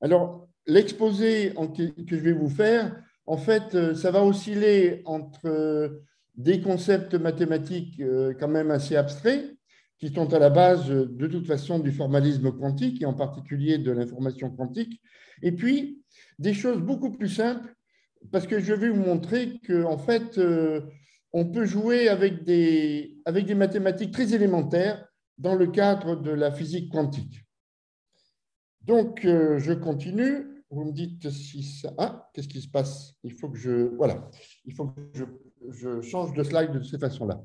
Alors, l'exposé que je vais vous faire, en fait, ça va osciller entre des concepts mathématiques quand même assez abstraits, qui sont à la base de toute façon du formalisme quantique, et en particulier de l'information quantique, et puis des choses beaucoup plus simples, parce que je vais vous montrer qu'en en fait, on peut jouer avec des, avec des mathématiques très élémentaires dans le cadre de la physique quantique. Donc, euh, je continue. Vous me dites si ça... Ah, qu'est-ce qui se passe? Il faut que je... Voilà. Il faut que je, change de slide de cette façon-là.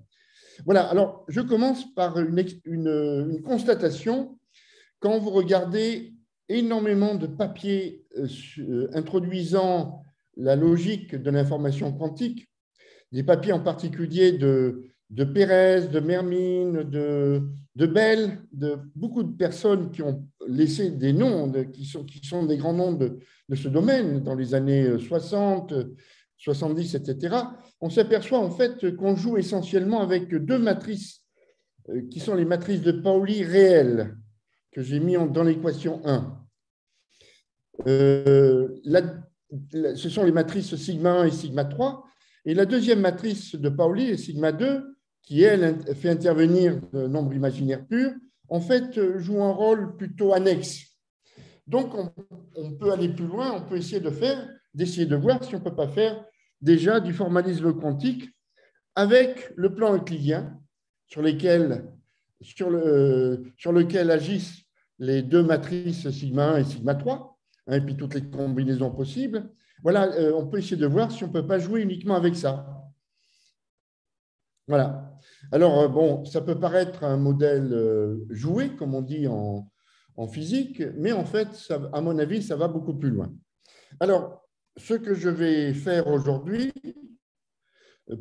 Voilà. Alors, je commence par une, une, constatation. Quand vous regardez énormément de papiers euh, euh, introduisant la logique de l'information quantique, des papiers en particulier de, de Pérez, de Mermine, de, de Bell, de beaucoup de personnes qui ont laissé des noms, qui, sont, qui sont des grands noms de, de, ce domaine dans les années 60, 70, etc., on s'aperçoit en fait qu'on joue essentiellement avec deux matrices euh, qui sont les matrices de Pauli réelles que j'ai mis dans l'équation 1. Euh, ce sont les matrices sigma 1 et sigma 3. Et la deuxième matrice de Pauli est sigma 2, qui, elle, fait intervenir le nombre imaginaire pur, en fait, joue un rôle plutôt annexe. Donc, on, peut aller plus loin, on peut essayer de faire, d'essayer de voir si on ne peut pas faire déjà du formalisme quantique avec le plan euclidien sur, lesquels, sur, le, sur lequel agissent les deux matrices sigma 1 et sigma 3, hein, et puis toutes les combinaisons possibles. Voilà, euh, on peut essayer de voir si on ne peut pas jouer uniquement avec ça. Voilà. Alors, euh, bon, ça peut paraître un modèle euh, joué, comme on dit en, physique, mais en fait, à mon avis, ça va beaucoup plus loin. Alors, ce que je vais faire aujourd'hui,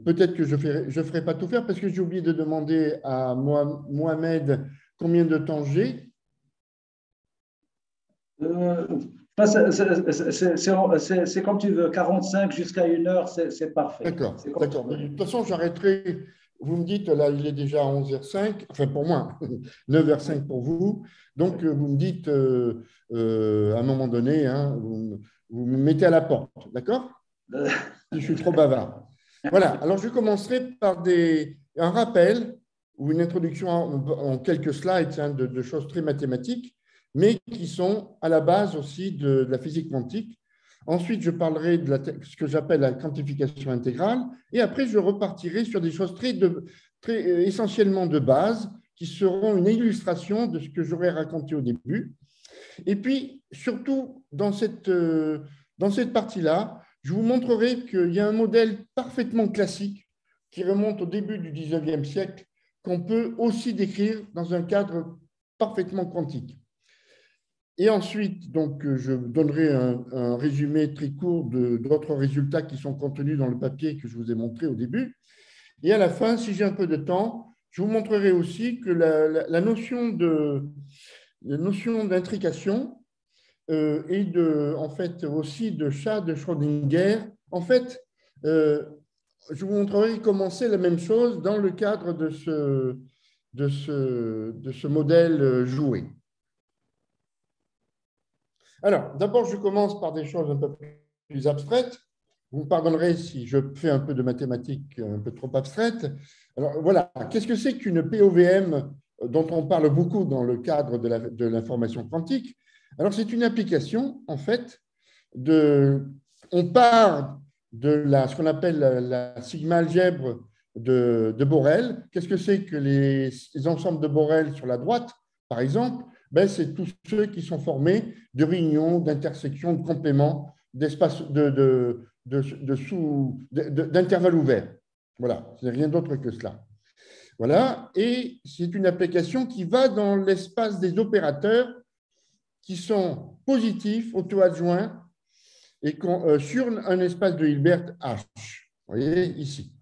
peut-être que je ne ferai, pas tout faire parce que j'ai oublié de demander à Mohamed combien de temps j'ai. C'est comme tu veux, 45 jusqu'à une heure, c'est parfait. D'accord. De toute façon, j'arrêterai. Vous me dites, là, il est déjà 11h05, enfin pour moi, 9h05 pour vous. Donc, vous me dites, euh, euh, à un moment donné, hein, vous, me mettez à la porte, d'accord? Je suis trop bavard. Voilà, alors je commencerai par des, un rappel ou une introduction en, quelques slides hein, de, de, choses très mathématiques mais qui sont à la base aussi de, la physique quantique. Ensuite, je parlerai de ce que j'appelle la quantification intégrale, et après, je repartirai sur des choses euh, essentiellement de base, qui seront une illustration de ce que j'aurais raconté au début. Et puis, surtout, dans cette, euh, dans cette partie-là, je vous montrerai qu'il y a un modèle parfaitement classique qui remonte au début du 19e siècle, qu'on peut aussi décrire dans un cadre parfaitement quantique. Et ensuite, donc, euh, je donnerai un, résumé très court d'autres résultats qui sont contenus dans le papier que je vous ai montré au début. Et à la fin, si j'ai un peu de temps, je vous montrerai aussi que la, notion d'intrication euh, et de, en fait, aussi de chat de Schrödinger, en fait, euh, je vous montrerai comment c'est la même chose dans le cadre de ce, de ce, de ce modèle joué. Alors, d'abord, je commence par des choses un peu plus abstraites. Vous me pardonnerez si je fais un peu de mathématiques un peu trop abstraites. Alors voilà, qu'est-ce que c'est qu'une POVM dont on parle beaucoup dans le cadre de l'information quantique? Alors c'est une application, en fait, de, on part de la, ce qu'on appelle la, sigma algèbre de, Borel. Qu'est-ce que c'est que les ensembles de Borel sur la droite, par exemple? Ben, c'est tous ceux qui sont formés de réunions, d'intersections, de compléments, de, de, de, sous, d'intervalles ouverts. Voilà, c'est rien d'autre que cela. Voilà, et c'est une application qui va dans l'espace des opérateurs qui sont positifs, auto-adjoints, et euh, sur un espace de Hilbert H. Vous voyez ici.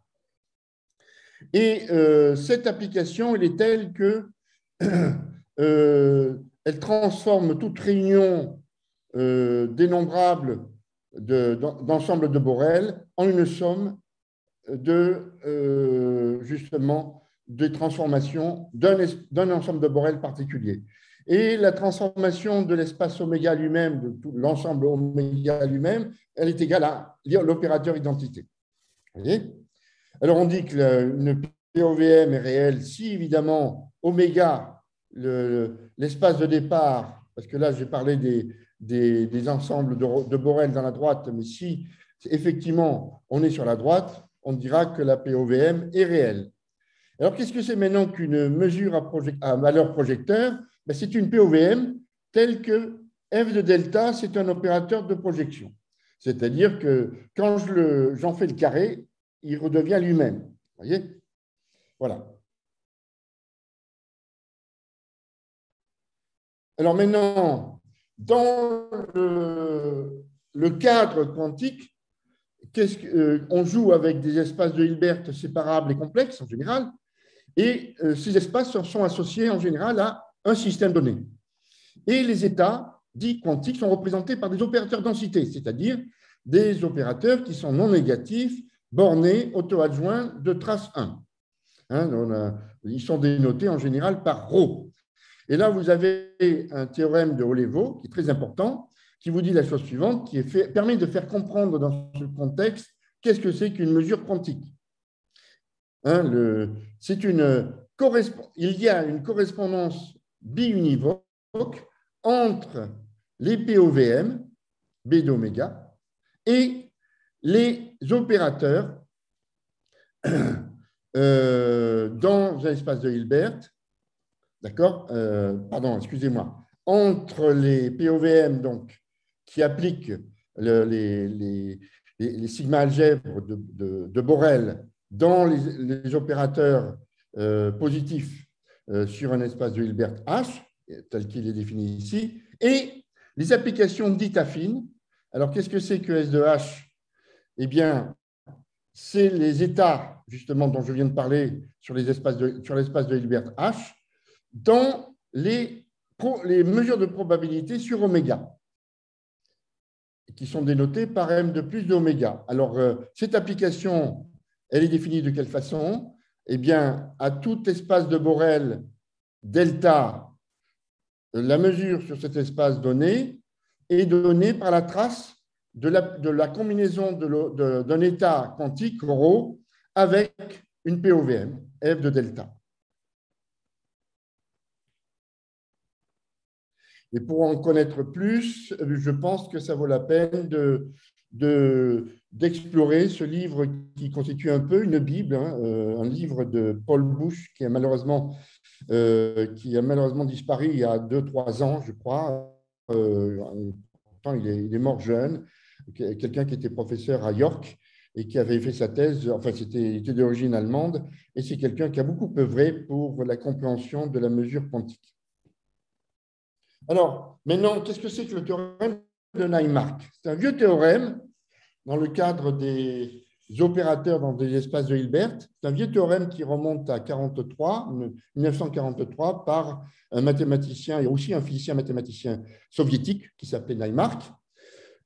Et euh, cette application, elle est telle que Euh, elle transforme toute réunion euh, dénombrable d'ensemble de, Borel en une somme de euh, justement des transformations d'un ensemble de Borel particulier. Et la transformation de l'espace oméga lui-même, de l'ensemble oméga lui-même, elle est égale à l'opérateur identité. Alors on dit qu'une POVM est réelle si évidemment oméga, l'espace de départ, parce que là j'ai parlé des, des, ensembles de, de Borel dans la droite, mais si effectivement on est sur la droite, on dira que la POVM est réelle. Alors, qu'est-ce que c'est maintenant qu'une mesure à, valeur projecteur? Ben, C'est une POVM telle que f de delta, c'est un opérateur de projection. C'est-à-dire que quand j'en fais le carré, il redevient lui-même. voyez? Voilà. Alors maintenant, dans le cadre quantique, euh, on joue avec des espaces de Hilbert séparables et complexes en général, et euh, ces espaces sont associés en général à un système donné. Et les états dits quantiques sont représentés par des opérateurs densité, c'est-à-dire des opérateurs qui sont non négatifs, bornés, auto-adjoints de trace 1. Hein, ils sont dénotés en général par ρ. Et là, vous avez un théorème de Olevo qui est très important, qui vous dit la chose suivante, qui permet de faire comprendre dans ce contexte qu'est-ce que c'est qu'une mesure quantique. Hein, il y a une correspondance biunivoque entre les POVM, B d'oméga, et les opérateurs euh, dans un espace de Hilbert, d'accord? Euh, Pardon, excusez-moi. Entre les POVM, donc, qui appliquent les, sigma algèbres de, Borel dans les, opérateurs euh, positifs euh, sur un espace de Hilbert H, tel qu'il est défini ici, et les applications dites affines. Alors, qu'est-ce que c'est que S de H? Eh bien, c'est les états, justement, dont je viens de parler sur l'espace de, de Hilbert H, dans les, mesures de probabilité sur oméga qui sont dénotés par m de plus d'oméga. Alors, euh, cette application, elle est définie de quelle façon? Eh bien, à tout espace de Borel delta, la mesure sur cet espace donné est donnée par la trace de la, de combinaison d'un état quantique ρ avec une POVM, f de delta. Et pour en connaître plus, je pense que ça vaut la peine de, d'explorer ce livre qui constitue un peu une Bible, hein, euh, un livre de Paul Bush qui a malheureusement, euh, qui a malheureusement disparu il y a 2-3 ans, je crois. Euh, il, est, il, est, mort jeune, quelqu'un qui était professeur à York et qui avait fait sa thèse, enfin c'était était d'origine allemande, et c'est quelqu'un qui a beaucoup œuvré pour la compréhension de la mesure quantique. Alors, maintenant, qu'est-ce que c'est que le théorème de Neymark C'est un vieux théorème dans le cadre des opérateurs dans des espaces de Hilbert. C'est un vieux théorème qui remonte à 43, 1943 par un mathématicien et aussi un physicien mathématicien soviétique qui s'appelait Neymark.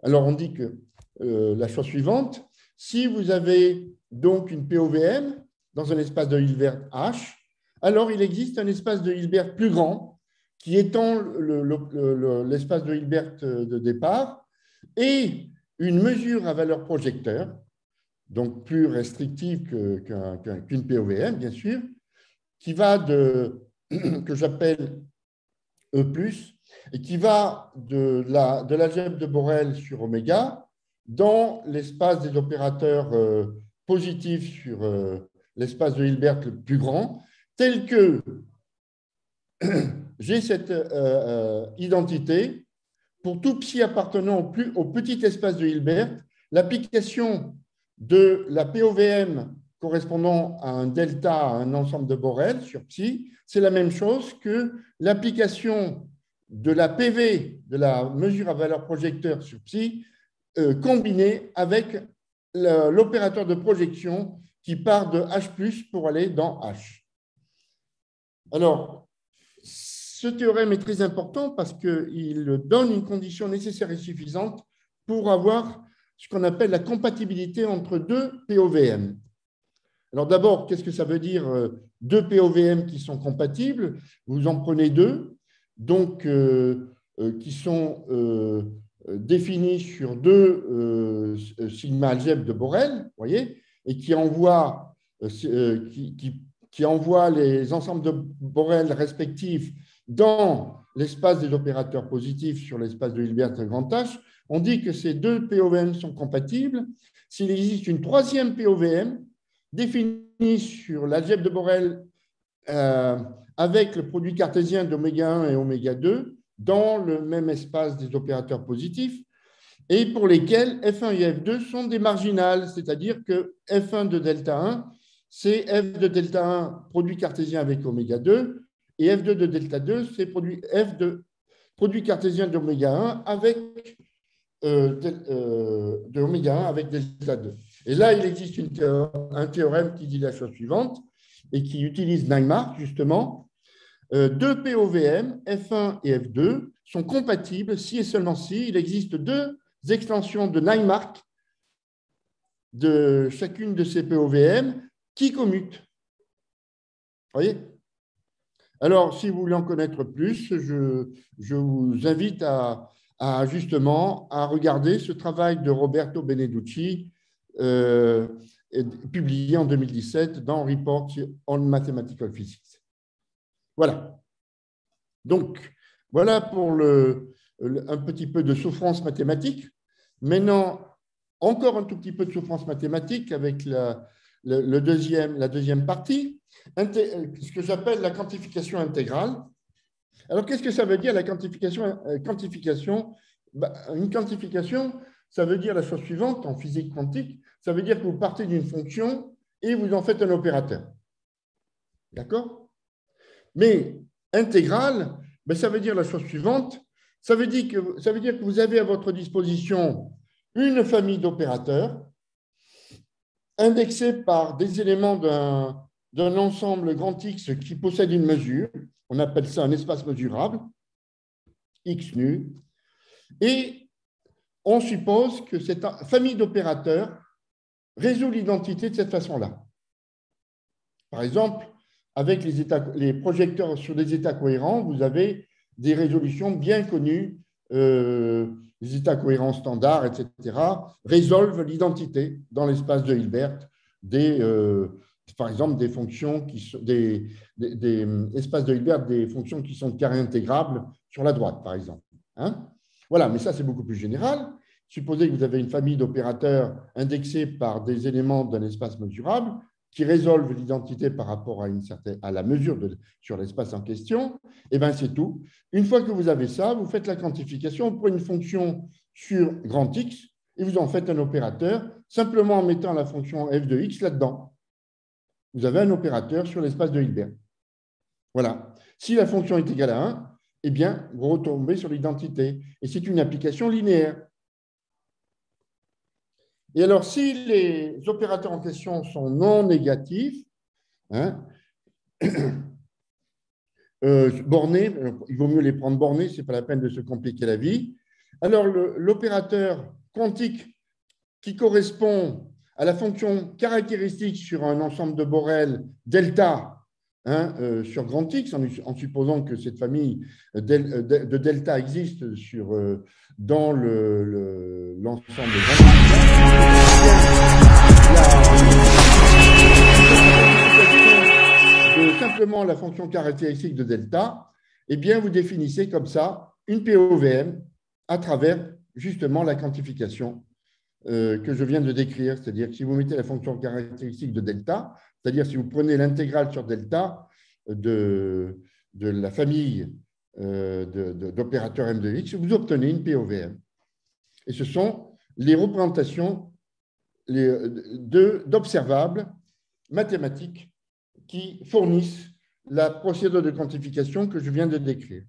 Alors, on dit que euh, la chose suivante, si vous avez donc une POVM dans un espace de Hilbert H, alors il existe un espace de Hilbert plus grand qui étend l'espace de Hilbert de départ, et une mesure à valeur projecteur, donc plus restrictive qu'une POVM, bien sûr, qui va de, que j'appelle E+, et qui va de l'algèbre de, de Borel sur oméga dans l'espace des opérateurs euh, positifs sur euh, l'espace de Hilbert le plus grand, tel que j'ai cette euh, euh, identité pour tout psi appartenant au, plus, petit espace de Hilbert, l'application de la POVM correspondant à un delta, à un ensemble de Borel sur psi, c'est la même chose que l'application de la PV, de la mesure à valeur projecteur sur psi, euh, combinée avec l'opérateur de projection qui part de H pour aller dans H. Alors, ce théorème est très important parce qu'il donne une condition nécessaire et suffisante pour avoir ce qu'on appelle la compatibilité entre deux POVM. Alors d'abord, qu'est-ce que ça veut dire euh, deux POVM qui sont compatibles? Vous en prenez deux. donc, qui sont définis sur deux sigma algèbres de Borel, voyez, et qui envoient, qui envoient les ensembles de Borel respectifs dans l'espace des opérateurs positifs sur l'espace de Hilbert grand H, on dit que ces deux POVM sont compatibles. S'il existe une troisième POVM définie sur l'algèbre de Borel euh, avec le produit cartésien d'oméga 1 et oméga 2 dans le même espace des opérateurs positifs et pour lesquels F1 et F2 sont des marginales, c'est-à-dire que F1 de delta 1, c'est F de delta 1 produit cartésien avec oméga 2 et F2 de delta 2, c'est produit F de produit cartésien d'oméga 1 avec euh, euh, de, oméga 1 avec delta 2. Et là, il existe un théorème qui dit la chose suivante et qui utilise Neymark, justement. Euh, deux POVM, F1 et F2, sont compatibles si et seulement si il existe deux extensions de Neymark de chacune de ces POVM qui commutent. Vous voyez? Alors, si vous voulez en connaître plus, je, vous invite justement à regarder ce travail de Roberto Beneducci, euh, publié en 2017 dans Report on Mathematical Physics. Voilà. Donc, voilà pour un petit peu de souffrance mathématique. Maintenant, encore un tout petit peu de souffrance mathématique avec la, le, deuxième, la deuxième partie, ce que j'appelle la quantification intégrale. Alors, qu'est-ce que ça veut dire la quantification, euh, quantification? Bah, Une quantification, ça veut dire la chose suivante en physique quantique, ça veut dire que vous partez d'une fonction et vous en faites un opérateur. D'accord? Mais intégrale, ben, ça veut dire la chose suivante, ça veut, dire que, ça veut dire que vous avez à votre disposition une famille d'opérateurs indexé par des éléments d'un ensemble grand X qui possède une mesure. On appelle ça un espace mesurable, X nu. Et on suppose que cette famille d'opérateurs résout l'identité de cette façon-là. Par exemple, avec les, projecteurs sur des états cohérents, vous avez des résolutions bien connues euh, les états cohérents standards, etc., résolvent l'identité dans l'espace de Hilbert des, euh, par exemple, des fonctions qui sont des, des, espaces de Hilbert, des fonctions qui sont carré intégrables sur la droite, par exemple. Hein voilà, mais ça, c'est beaucoup plus général. Supposez que vous avez une famille d'opérateurs indexés par des éléments d'un espace mesurable qui résolvent l'identité par rapport à, une certaine, à la mesure de, sur l'espace en question, et eh bien c'est tout. Une fois que vous avez ça, vous faites la quantification, pour une fonction sur grand X et vous en faites un opérateur simplement en mettant la fonction f de x là-dedans. Vous avez un opérateur sur l'espace de Hilbert. Voilà. Si la fonction est égale à 1, eh bien, vous retombez sur l'identité. Et c'est une application linéaire. Et alors, si les opérateurs en question sont non négatifs, hein, euh, bornés, il vaut mieux les prendre bornés, ce n'est pas la peine de se compliquer la vie. Alors, l'opérateur quantique qui correspond à la fonction caractéristique sur un ensemble de Borel delta hein, euh, sur grand X, en, supposant que cette famille de, de delta existe euh, dans l'ensemble le, de simplement la fonction caractéristique de delta, eh bien, vous définissez comme ça une POVM à travers justement la quantification euh, que je viens de décrire. C'est-à-dire que si vous mettez la fonction caractéristique de delta, c'est-à-dire si vous prenez l'intégrale sur delta de, de la famille euh, d'opérateurs M de X, vous obtenez une POVM. Et ce sont les représentations d'observables mathématiques qui fournissent la procédure de quantification que je viens de décrire.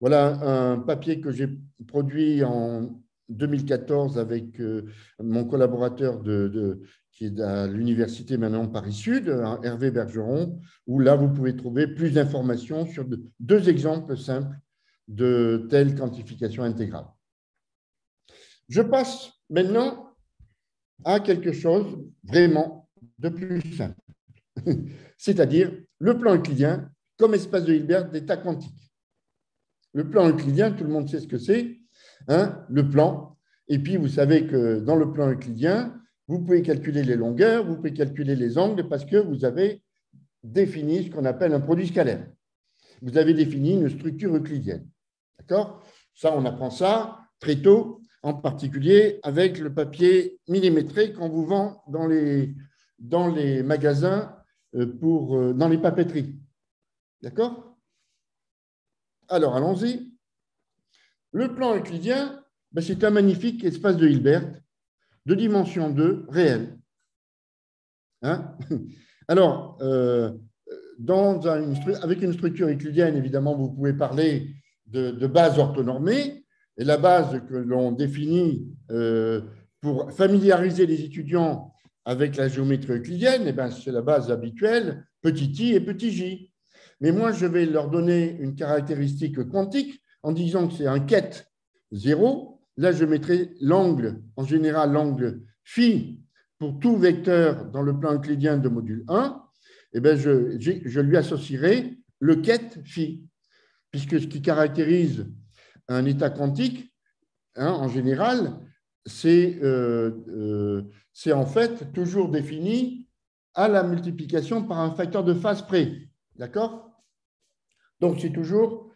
Voilà un papier que j'ai produit en 2014 avec euh, mon collaborateur de, qui est à l'université maintenant Paris-Sud, Hervé Bergeron, où là, vous pouvez trouver plus d'informations sur deux exemples simples de telle quantification intégrale. Je passe maintenant à quelque chose vraiment de plus simple, c'est-à-dire le plan euclidien comme espace de Hilbert d'état quantique. Le plan euclidien, tout le monde sait ce que c'est. Hein, le plan. Et puis, vous savez que dans le plan euclidien, vous pouvez calculer les longueurs, vous pouvez calculer les angles parce que vous avez défini ce qu'on appelle un produit scalaire. Vous avez défini une structure euclidienne. D'accord? Ça, on apprend ça très tôt, en particulier avec le papier millimétré qu'on vous vend dans les, dans les magasins, euh, pour, euh, dans les papeteries. D'accord? Alors, allons-y. Le plan euclidien, ben, c'est un magnifique espace de Hilbert de dimension 2 réel. Hein Alors, euh, avec une structure euclidienne, évidemment, vous pouvez parler de, base orthonormée. Et la base que l'on définit euh, pour familiariser les étudiants avec la géométrie euclidienne, eh ben, c'est la base habituelle, petit i et petit j. Mais moi, je vais leur donner une caractéristique quantique en disant que c'est un quête 0. Là, je mettrai l'angle, en général l'angle phi pour tout vecteur dans le plan euclidien de module 1. Eh je, lui associerai le quête phi, puisque ce qui caractérise un état quantique, hein, en général, euh, euh, c'est en fait toujours défini à la multiplication par un facteur de phase près. D'accord? Donc, c'est toujours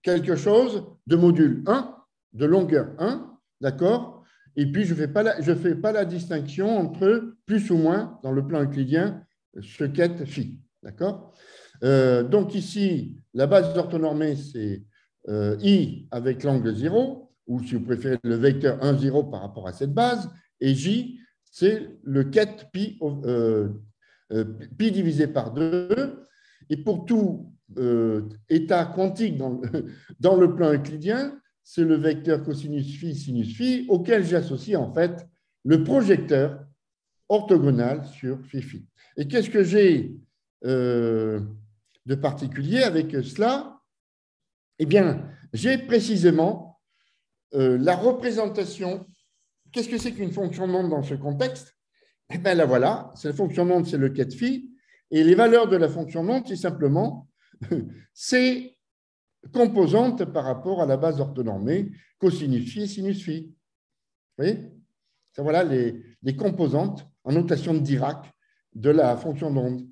quelque chose de module 1, de longueur 1, d'accord? Et puis, je ne fais, pas la, distinction entre plus ou moins, dans le plan euclidien, ce qu'est phi. D'accord? Euh, Donc, ici, la base orthonormée, c'est i avec l'angle 0, ou si vous préférez le vecteur 1, 0 par rapport à cette base, et j, c'est le ket pi, euh, euh, pi divisé par 2. Et pour tout euh, état quantique dans le plan euclidien, c'est le vecteur cosinus phi, sinus phi, auquel j'associe en fait le projecteur orthogonal sur phi phi. Et qu'est-ce que j'ai de particulier avec cela? Eh bien, j'ai précisément euh, la représentation, qu'est-ce que c'est qu'une fonction monde dans ce contexte? Eh bien, la voilà, la fonction monde, c'est le quai phi, et les valeurs de la fonction monde, c'est simplement ces composantes par rapport à la base orthonormée, cosinus phi et sinus phi. Vous voyez? Ça, voilà les, composantes en notation de Dirac de la fonction d'onde.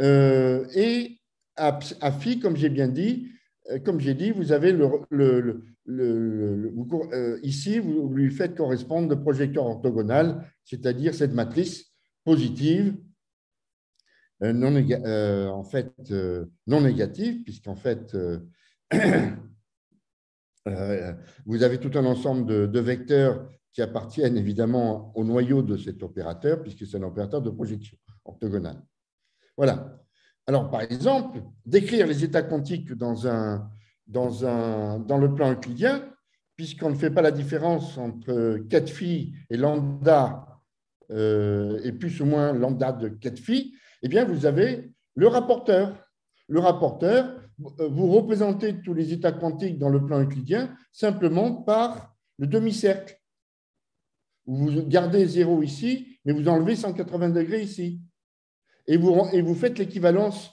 Euh, et à, phi, comme j'ai bien dit, euh, comme j'ai dit, vous avez le, euh, ici, vous lui faites correspondre le projecteur orthogonal, c'est-à-dire cette matrice positive, non, en fait non négative, puisqu'en fait, vous avez tout un ensemble de, de, vecteurs qui appartiennent évidemment au noyau de cet opérateur, puisque c'est un opérateur de projection orthogonale. Voilà. Alors, par exemple, décrire les états quantiques dans, un, dans, un, dans le plan euclidien, puisqu'on ne fait pas la différence entre 4 phi et lambda, euh, et plus ou moins lambda de 4 phi, eh bien, vous avez le rapporteur. Le rapporteur, vous représentez tous les états quantiques dans le plan euclidien simplement par le demi-cercle. Vous gardez 0 ici, mais vous enlevez 180 degrés ici et vous, et vous faites l'équivalence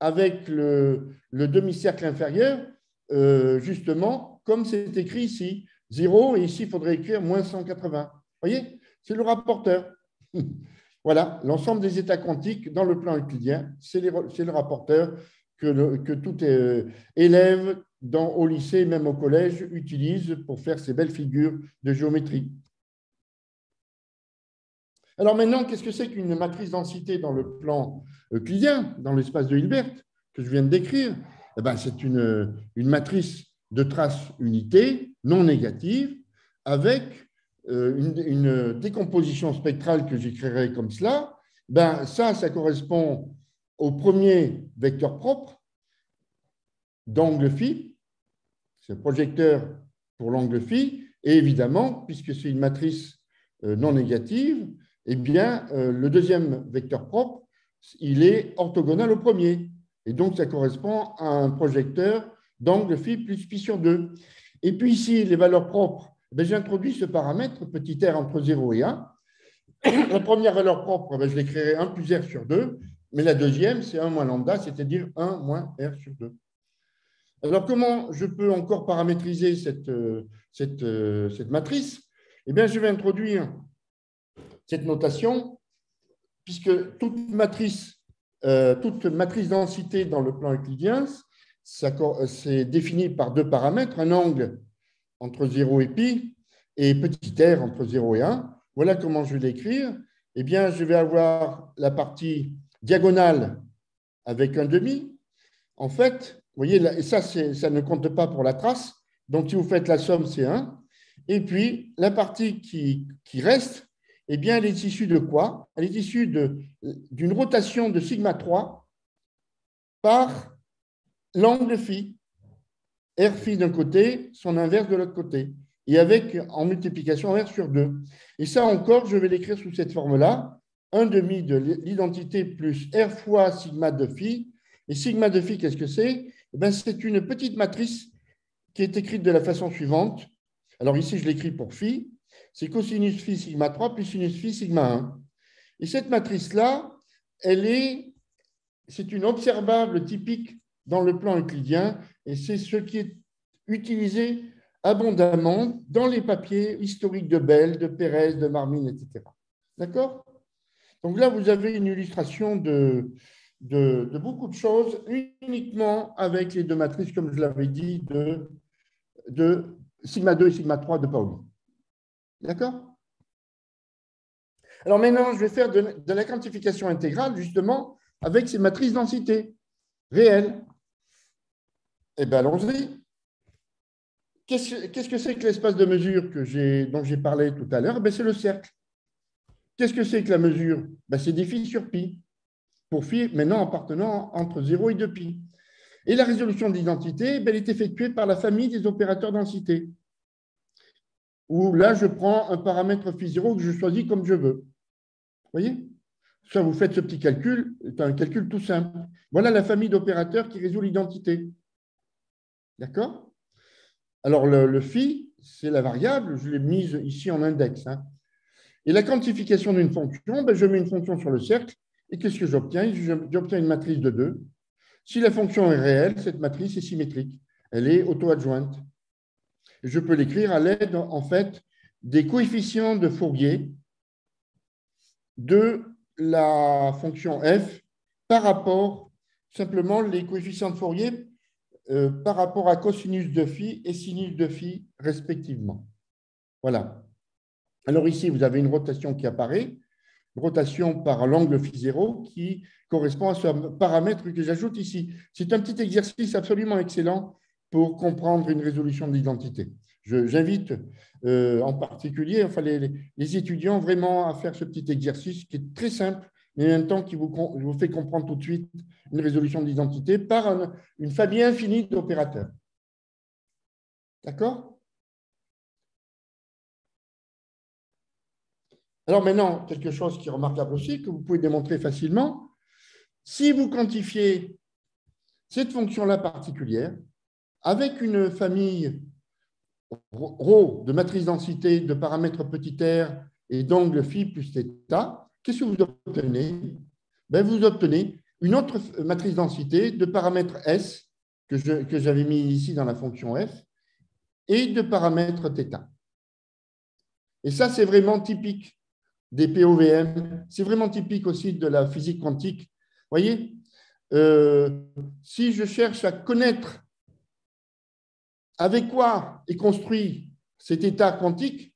avec le, demi-cercle inférieur, euh, justement, comme c'est écrit ici, 0, et ici, il faudrait écrire moins 180. Vous voyez C'est le rapporteur. voilà, l'ensemble des états quantiques dans le plan euclidien, c'est le rapporteur que, tout euh, élève au lycée, même au collège, utilise pour faire ces belles figures de géométrie. Alors maintenant, qu'est-ce que c'est qu'une matrice densité dans le plan euclidien, dans l'espace de Hilbert, que je viens de décrire? Eh ben, C'est une, une, matrice de traces unité non négative avec euh, une, décomposition spectrale que j'écrirai comme cela. Ben, ça, ça correspond au premier vecteur propre d'angle phi, c'est le projecteur pour l'angle phi, et évidemment, puisque c'est une matrice euh, non négative, eh bien, euh, le deuxième vecteur propre, il est orthogonal au premier. Et donc, ça correspond à un projecteur d'angle phi plus pi sur 2. Et puis ici, les valeurs propres, eh j'introduis ce paramètre, petit r entre 0 et 1. La première valeur propre, ben, je l'écrirai 1 plus r sur 2, mais la deuxième, c'est 1 moins lambda, c'est-à-dire 1 moins r sur 2. Alors, comment je peux encore paramétriser cette, cette, cette matrice? Eh bien, je vais introduire cette notation, puisque toute matrice, euh, toute matrice densité dans le plan euclidien, c'est défini par deux paramètres, un angle entre 0 et pi et petit r entre 0 et 1. Voilà comment je vais l'écrire. Eh bien, je vais avoir la partie diagonale avec un demi. En fait, vous voyez, ça, ne compte pas pour la trace. Donc, si vous faites la somme, c'est 1. Et puis, la partie qui, qui reste, eh bien, elle est issue de quoi? Elle est issue d'une rotation de sigma 3 par l'angle phi. R phi d'un côté, son inverse de l'autre côté, et avec en multiplication R sur 2. Et ça encore, je vais l'écrire sous cette forme-là. 1 demi de l'identité plus R fois sigma de phi. Et sigma de phi, qu'est-ce que c'est? Eh C'est une petite matrice qui est écrite de la façon suivante. Alors ici, je l'écris pour phi c'est cosinus phi sigma 3 plus sinus phi sigma 1. Et cette matrice-là, elle est, c'est une observable typique dans le plan euclidien et c'est ce qui est utilisé abondamment dans les papiers historiques de Bell, de Pérez, de Marmine, etc. D'accord? Donc là, vous avez une illustration de, beaucoup de choses uniquement avec les deux matrices, comme je l'avais dit, de, sigma 2 et sigma 3 de Pauli. D'accord? Alors maintenant, je vais faire de, la quantification intégrale, justement, avec ces matrices densité réelles. Eh bien, allons-y. Qu'est-ce que c'est que l'espace de mesure dont j'ai parlé tout à l'heure? Ben, C'est le cercle. Qu'est-ce que c'est que la mesure? Ben, C'est des phi sur pi, pour phi maintenant appartenant entre 0 et 2 pi. Et la résolution de l'identité, ben, elle est effectuée par la famille des opérateurs densité où là, je prends un paramètre phi 0 que je choisis comme je veux. Vous voyez? Ça, vous faites ce petit calcul, c'est un calcul tout simple. Voilà la famille d'opérateurs qui résout l'identité. D'accord? Alors, le, phi, c'est la variable, je l'ai mise ici en index. Hein. Et la quantification d'une fonction, ben, je mets une fonction sur le cercle, et qu'est-ce que j'obtiens? J'obtiens une matrice de 2. Si la fonction est réelle, cette matrice est symétrique. Elle est auto-adjointe je peux l'écrire à l'aide, en fait, des coefficients de Fourier de la fonction f par rapport, simplement, les coefficients de Fourier euh, par rapport à cosinus de phi et sinus de phi, respectivement. Voilà. Alors ici, vous avez une rotation qui apparaît, rotation par l'angle phi 0 qui correspond à ce paramètre que j'ajoute ici. C'est un petit exercice absolument excellent pour comprendre une résolution de l'identité. J'invite euh, en particulier enfin, les, étudiants vraiment à faire ce petit exercice qui est très simple, mais en même temps qui vous fait comprendre tout de suite une résolution d'identité par une famille infinie d'opérateurs. D'accord? Alors maintenant, quelque chose qui est remarquable aussi, que vous pouvez démontrer facilement, si vous quantifiez cette fonction-là particulière, avec une famille ρ de matrice densité de paramètres petit r et d'angle phi plus θ, qu'est-ce que vous obtenez ben, Vous obtenez une autre matrice densité de paramètres S que j'avais mis ici dans la fonction f et de paramètres θ. Et ça, c'est vraiment typique des POVM. C'est vraiment typique aussi de la physique quantique. Voyez, euh, si je cherche à connaître avec quoi est construit cet état quantique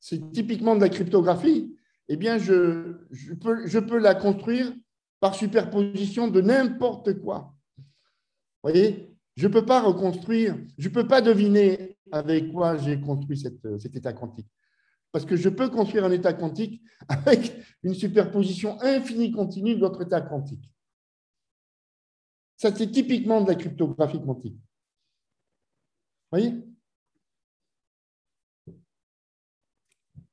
C'est typiquement de la cryptographie. Eh bien, je, peux, je peux la construire par superposition de n'importe quoi. Vous voyez Je ne peux pas reconstruire, je ne peux pas deviner avec quoi j'ai construit cet état quantique. Parce que je peux construire un état quantique avec une superposition infinie continue d'autres états quantiques. Ça, c'est typiquement de la cryptographie quantique voyez?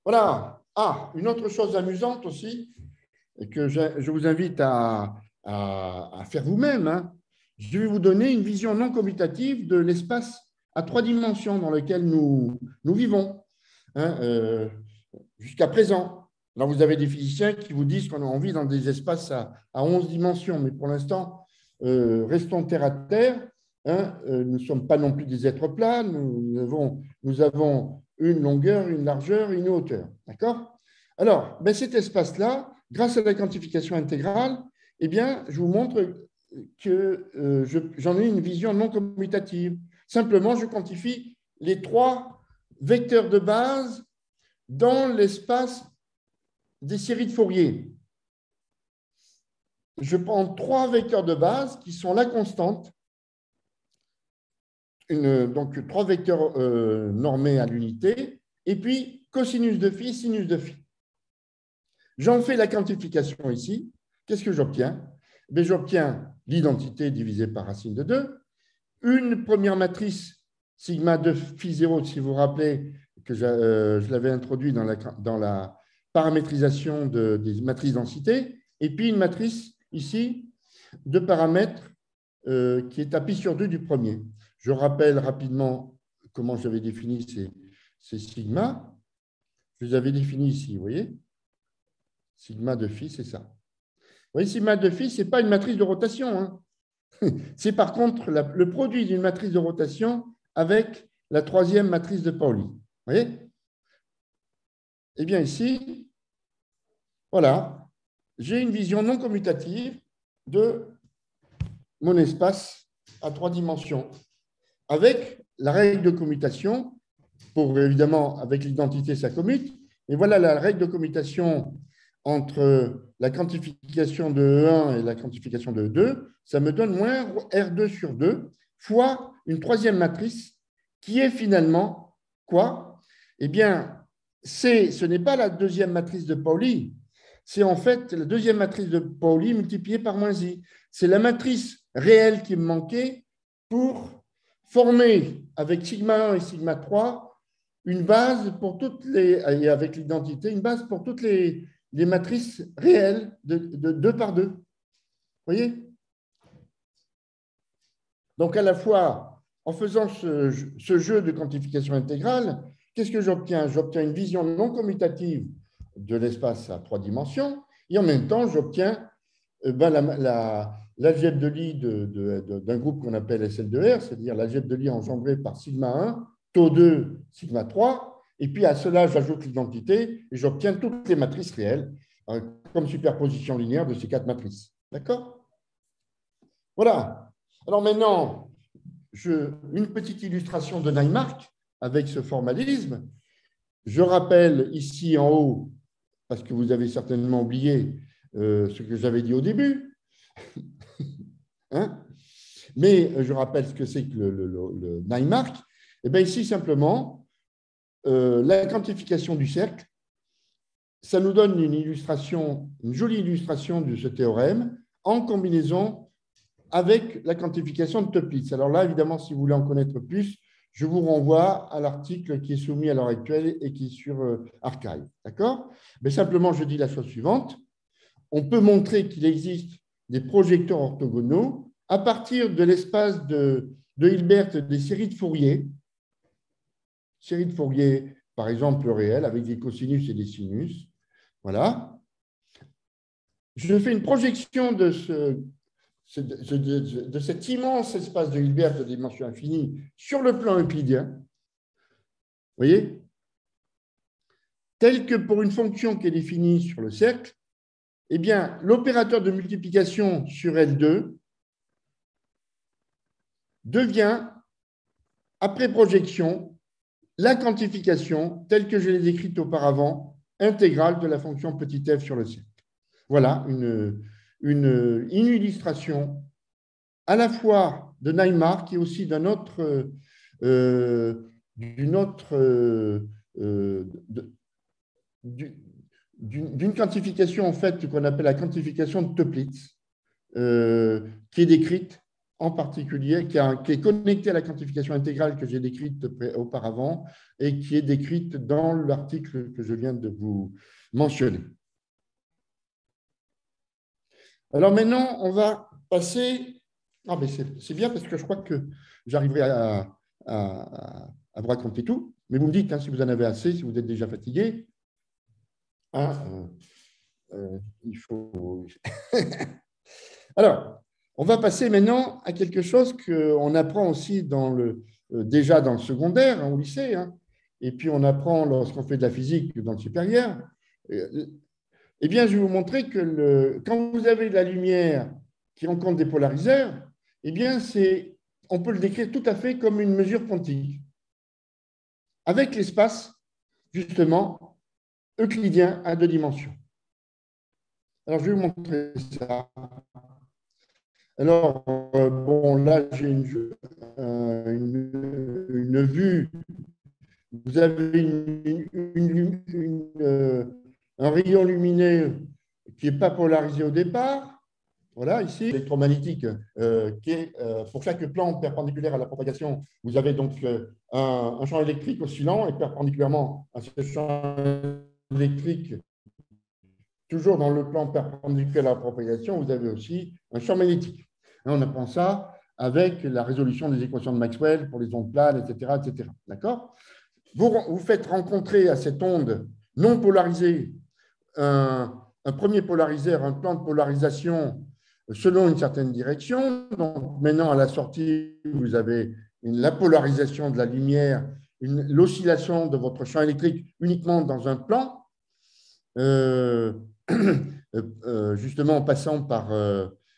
Voilà. Ah, une autre chose amusante aussi, que je, vous invite à, faire vous-même. Hein. Je vais vous donner une vision non commutative de l'espace à trois dimensions dans lequel nous vivons hein, euh, jusqu'à présent. Là, vous avez des physiciens qui vous disent qu'on envie dans des espaces à, à 11 dimensions, mais pour l'instant, euh, restons terre à terre Hein, euh, nous ne sommes pas non plus des êtres plats, nous avons, une longueur, une largeur, une hauteur. D'accord? Alors, ben cet espace-là, grâce à la quantification intégrale, eh bien, je vous montre que j'en ai une vision non commutative. Simplement, je quantifie les trois vecteurs de base dans l'espace des séries de Fourier. Je prends trois vecteurs de base qui sont la constante, donc trois vecteurs euh, normés à l'unité, et puis cosinus de phi, sinus de phi. J'en fais la quantification ici. Qu'est-ce que j'obtiens? Eh J'obtiens l'identité divisée par racine de 2, une première matrice sigma de phi 0, si vous vous rappelez que euh, je, l'avais introduit dans la, paramétrisation des matrices densité, et puis une matrice ici de paramètres euh, qui est tapis sur 2 du premier. Je rappelle rapidement comment j'avais défini ces, sigma. Je les avais définis ici, vous voyez Sigma de phi, c'est ça. Vous voyez, sigma de phi, ce n'est pas une matrice de rotation. Hein. c'est par contre le produit d'une matrice de rotation avec la troisième matrice de Pauli. Vous voyez? Eh bien, ici, voilà, j'ai une vision non commutative de mon espace à trois dimensions avec la règle de commutation, pour évidemment, avec l'identité, ça commute. Et voilà la règle de commutation entre la quantification de E1 et la quantification de E2, ça me donne moins R2 sur 2 fois une troisième matrice qui est finalement quoi? Eh bien, ce n'est pas la deuxième matrice de Pauli, c'est en fait la deuxième matrice de Pauli multipliée par moins i. C'est la matrice réelle qui me manquait pour former avec sigma 1 et sigma 3 une base pour toutes les, avec l'identité, une base pour toutes les, matrices réelles de, de, deux par deux. Vous voyez? Donc, à la fois, en faisant ce, jeu de quantification intégrale, qu'est-ce que j'obtiens? J'obtiens une vision non commutative de l'espace à trois dimensions, et en même temps, j'obtiens euh, ben, l'algèbre de Lie d'un groupe qu'on appelle SL2R, c'est-à-dire l'algèbre de Lie engendrée par sigma 1, taux 2, sigma 3, et puis à cela, j'ajoute l'identité et j'obtiens toutes les matrices réelles euh, comme superposition linéaire de ces quatre matrices. D'accord? Voilà. Alors maintenant, une petite illustration de Neymark avec ce formalisme. Je rappelle ici en haut parce que vous avez certainement oublié euh, ce que j'avais dit au début. hein? Mais je rappelle ce que c'est que le, le, le, Et eh bien ici, simplement, euh, la quantification du cercle, ça nous donne une illustration, une jolie illustration de ce théorème en combinaison avec la quantification de Toplitz. Alors là, évidemment, si vous voulez en connaître plus, je vous renvoie à l'article qui est soumis à l'heure actuelle et qui est sur euh, Archive. D'accord? Mais simplement, je dis la chose suivante. On peut montrer qu'il existe des projecteurs orthogonaux à partir de l'espace de, Hilbert des séries de Fourier. Séries de Fourier, par exemple, réel, avec des cosinus et des sinus. Voilà. Je fais une projection de ce de, cet immense espace de Hilbert de dimension infinie sur le plan euclidien, vous voyez, tel que pour une fonction qui est définie sur le cercle, eh bien, l'opérateur de multiplication sur L2 devient, après projection, la quantification, telle que je l'ai décrite auparavant, intégrale de la fonction f sur le cercle. Voilà une, une, illustration à la fois de Neymar et aussi d'un autre, euh, d'une autre, euh, d'une quantification en fait qu'on appelle la quantification de Toeplitz, euh, qui est décrite en particulier, qui, qui, est connectée à la quantification intégrale que j'ai décrite auparavant et qui est décrite dans l'article que je viens de vous mentionner. Alors maintenant, on va passer. Ah, mais c'est bien parce que je crois que j'arriverai à, vous raconter tout. Mais vous me dites hein, si vous en avez assez, si vous êtes déjà fatigué. Faut. Alors, On va passer maintenant à quelque chose qu'on apprend aussi dans le, euh, déjà dans le secondaire, hein, au lycée, hein, et puis on apprend lorsqu'on fait de la physique dans le supérieur. Euh, eh bien, je vais vous montrer que quand vous avez de la lumière qui rencontre des polariseurs, eh bien, on peut le décrire tout à fait comme une mesure quantique, avec l'espace, justement, euclidien à deux dimensions. Alors, je vais vous montrer ça. Alors, euh, bon, là, j'ai une, une, vue. Vous avez une, euh, un rayon lumineux qui n'est pas polarisé au départ. Voilà, ici, électromagnétique, euh, qui est pour chaque plan perpendiculaire à la propagation, vous avez donc un, un, champ électrique oscillant et perpendiculairement à ce champ électrique toujours dans le plan perpendiculaire à la propagation, vous avez aussi un champ magnétique. on apprend ça avec la résolution des équations de Maxwell pour les ondes planes, etc. etc. D'accord? Vous faites rencontrer à cette onde non polarisée un, premier polariseur, un plan de polarisation selon une certaine direction. Donc maintenant, à la sortie, vous avez une, la polarisation de la lumière, l'oscillation de votre champ électrique uniquement dans un plan. Euh, Euh, euh, justement en passant par,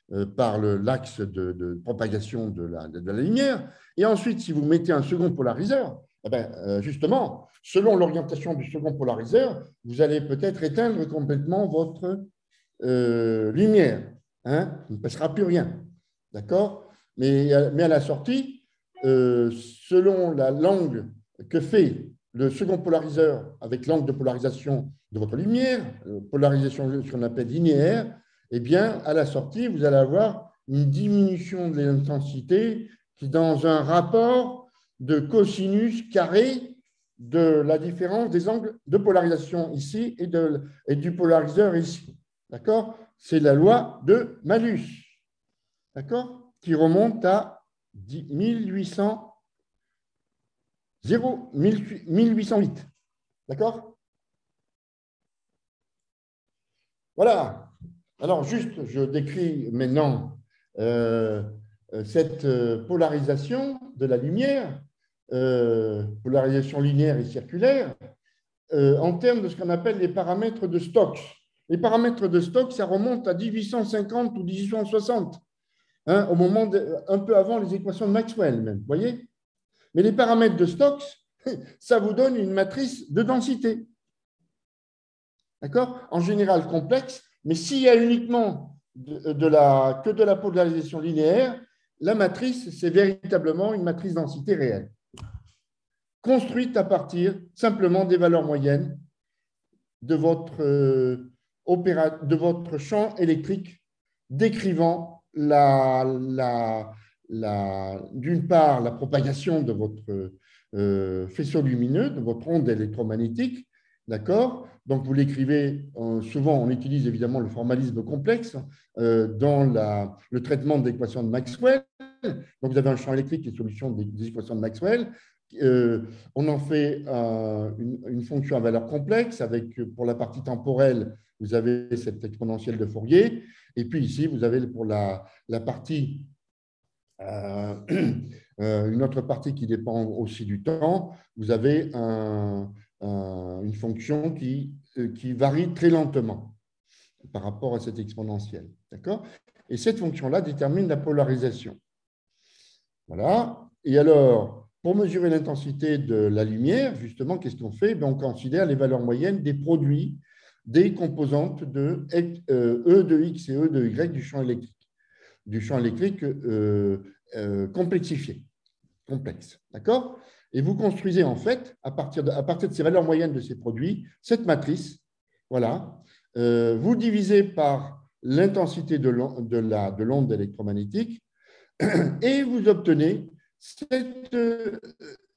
l'axe de, propagation de la, de la, lumière. Et ensuite, si vous mettez un second polariseur, eh ben, justement, selon l'orientation du second polariseur, vous allez peut-être éteindre complètement votre lumière. Hein Il ne passera plus rien. D'accord? Mais, mais à la sortie, selon la langue que fait le second polariseur avec l'angle de polarisation de votre lumière, euh, polarisation ce qu'on appelle linéaire, eh bien, à la sortie, vous allez avoir une diminution de l'intensité qui dans un rapport de cosinus carré de la différence des angles de polarisation ici et, du polariseur ici. D'accord? C'est la loi de Malus. D'accord? Qui remonte à 1800 0, 1808. D'accord? Voilà. Alors, juste, je décris maintenant euh, cette euh, polarisation de la lumière, euh, polarisation linéaire et circulaire, en termes de ce qu'on appelle les paramètres de Stokes. Les paramètres de Stokes, ça remonte à 1850 ou 1860, hein, au moment un peu avant les équations de Maxwell, même. Voyez? Mais les paramètres de Stokes, ça vous donne une matrice de densité. D'accord? En général complexe, mais s'il y a uniquement que de la polarisation linéaire, la matrice, c'est véritablement une matrice densité réelle, construite à partir simplement des valeurs moyennes de votre, euh, champ électrique décrivant d'une part, la propagation de votre euh, faisceau lumineux, de votre onde électromagnétique, d'accord Donc, vous l'écrivez, souvent, on utilise évidemment le formalisme complexe euh, dans le traitement de l'équation de Maxwell. Donc, vous avez un champ électrique et solution des, équations de Maxwell. Euh, on en fait une, fonction à valeur complexe avec, pour la partie temporelle, vous avez cette exponentielle de Fourier. Et puis ici, vous avez pour la, partie euh, euh, une autre partie qui dépend aussi du temps, vous avez une fonction qui, euh, qui varie très lentement par rapport à cette exponentielle. D'accord? Et cette fonction-là détermine la polarisation. Voilà. Et alors, pour mesurer l'intensité de la lumière, justement, qu'est-ce qu'on fait? Ben, On considère les valeurs moyennes des produits des composantes de E de X et E de Y du champ électrique du champ électrique euh, euh, complexifié, complexe. D'accord? Et vous construisez en fait, à partir, de, ces valeurs moyennes de ces produits, cette matrice. Voilà. Euh, vous divisez par l'intensité de l'onde électromagnétique et vous obtenez cette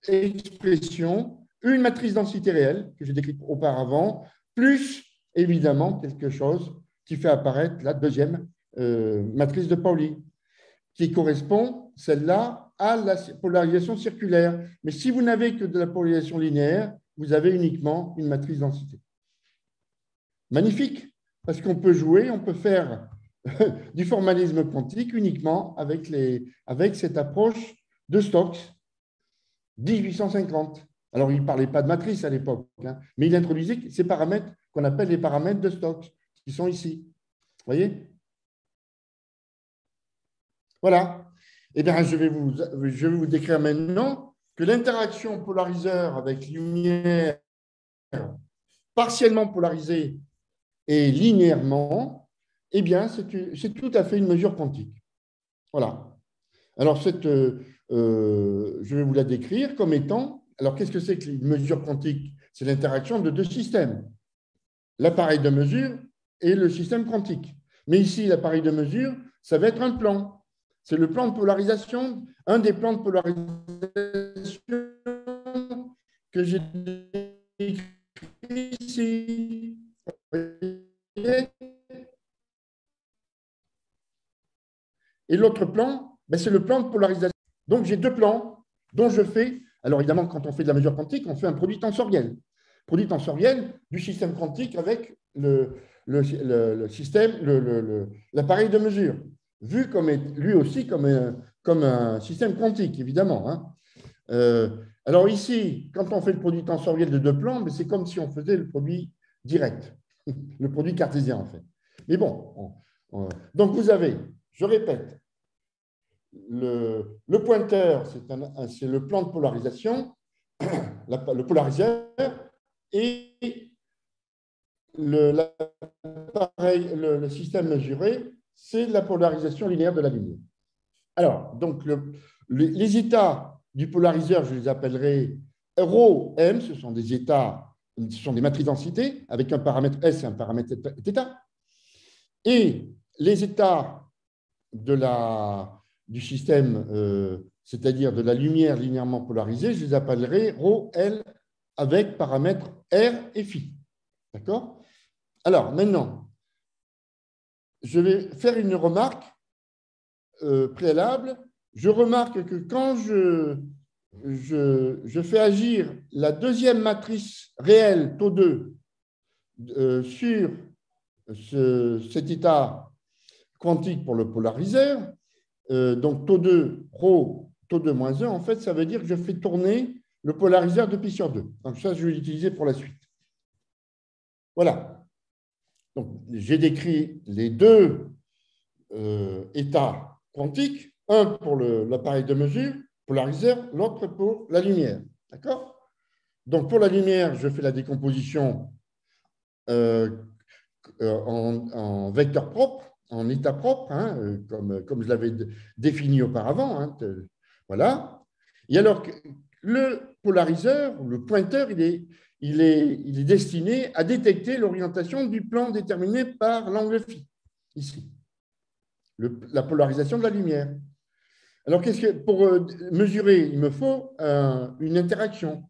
expression, une matrice densité réelle que j'ai décrite auparavant, plus évidemment quelque chose qui fait apparaître la deuxième euh, matrice de Pauli, qui correspond, celle-là, à la polarisation circulaire. Mais si vous n'avez que de la polarisation linéaire, vous avez uniquement une matrice densité. Magnifique, parce qu'on peut jouer, on peut faire du formalisme quantique uniquement avec, les, avec cette approche de Stokes, 1850. Alors, il ne parlait pas de matrice à l'époque, hein, mais il introduisait ces paramètres qu'on appelle les paramètres de Stokes, qui sont ici. Vous voyez? Voilà. Eh bien, je vais, vous, je vais vous décrire maintenant que l'interaction polariseur avec lumière partiellement polarisée et linéairement, eh bien, c'est tout à fait une mesure quantique. Voilà. Alors, cette, euh, euh, je vais vous la décrire comme étant. Alors, qu'est-ce que c'est qu'une mesure quantique? C'est l'interaction de deux systèmes l'appareil de mesure et le système quantique. Mais ici, l'appareil de mesure, ça va être un plan. C'est le plan de polarisation, un des plans de polarisation que j'ai décrit ici. Et l'autre plan, ben, c'est le plan de polarisation. Donc, j'ai deux plans dont je fais. Alors, évidemment, quand on fait de la mesure quantique, on fait un produit tensoriel. Produit tensoriel du système quantique avec le, système, l'appareil de mesure, vu comme lui aussi comme un, comme un système quantique, évidemment. Hein. Euh, alors ici, quand on fait le produit tensoriel de deux plans, c'est comme si on faisait le produit direct, le produit cartésien en fait. Mais bon, donc vous avez, je répète, le, le pointeur, c'est le plan de polarisation, le polariseur, et le, système mesuré, c'est la polarisation linéaire de la lumière. Alors, donc, les, états du polariseur, je les appellerai ρ, m, ce sont des états, ce sont des matrices densité avec un paramètre S et un paramètre θ. Et les états de la, du système, euh, c'est-à-dire de la lumière linéairement polarisée, je les appellerai ρ, L avec paramètres R et phi. D'accord alors, maintenant, je vais faire une remarque euh, préalable. Je remarque que quand je, je, fais agir la deuxième matrice réelle, taux 2, euh, sur cet état quantique pour le polariseur, euh, donc taux 2, rho, taux 2 moins 1, en fait, ça veut dire que je fais tourner le polariseur de pi sur 2. Donc ça, je vais l'utiliser pour la suite. Voilà j'ai décrit les deux euh, états quantiques, un pour l'appareil de mesure, polariseur, l'autre pour la lumière. D'accord? Donc, pour la lumière, je fais la décomposition euh, euh, en, vecteur propre, en état propre, hein, comme, comme, je l'avais défini auparavant. Hein, voilà. Et alors, le polariseur, le pointeur, il est, il est, destiné à détecter l'orientation du plan déterminé par l'angle phi, ici, la polarisation de la lumière. Alors, pour euh, mesurer, il me faut une interaction.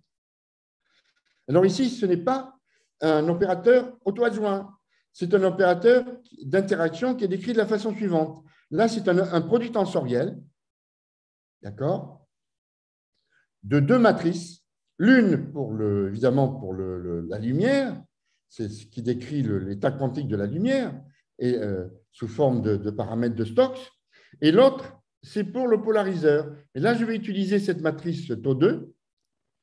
Alors ici, ce n'est pas un opérateur auto-adjoint, c'est un opérateur d'interaction qui est décrit de la façon suivante. Là, c'est un produit tensoriel, d'accord, de deux matrices L'une, pour évidemment, pour la lumière, c'est ce qui décrit l'état quantique de la lumière, et, euh, sous forme de, paramètres de Stokes. Et l'autre, c'est pour le polariseur. Et là, je vais utiliser cette matrice taux 2,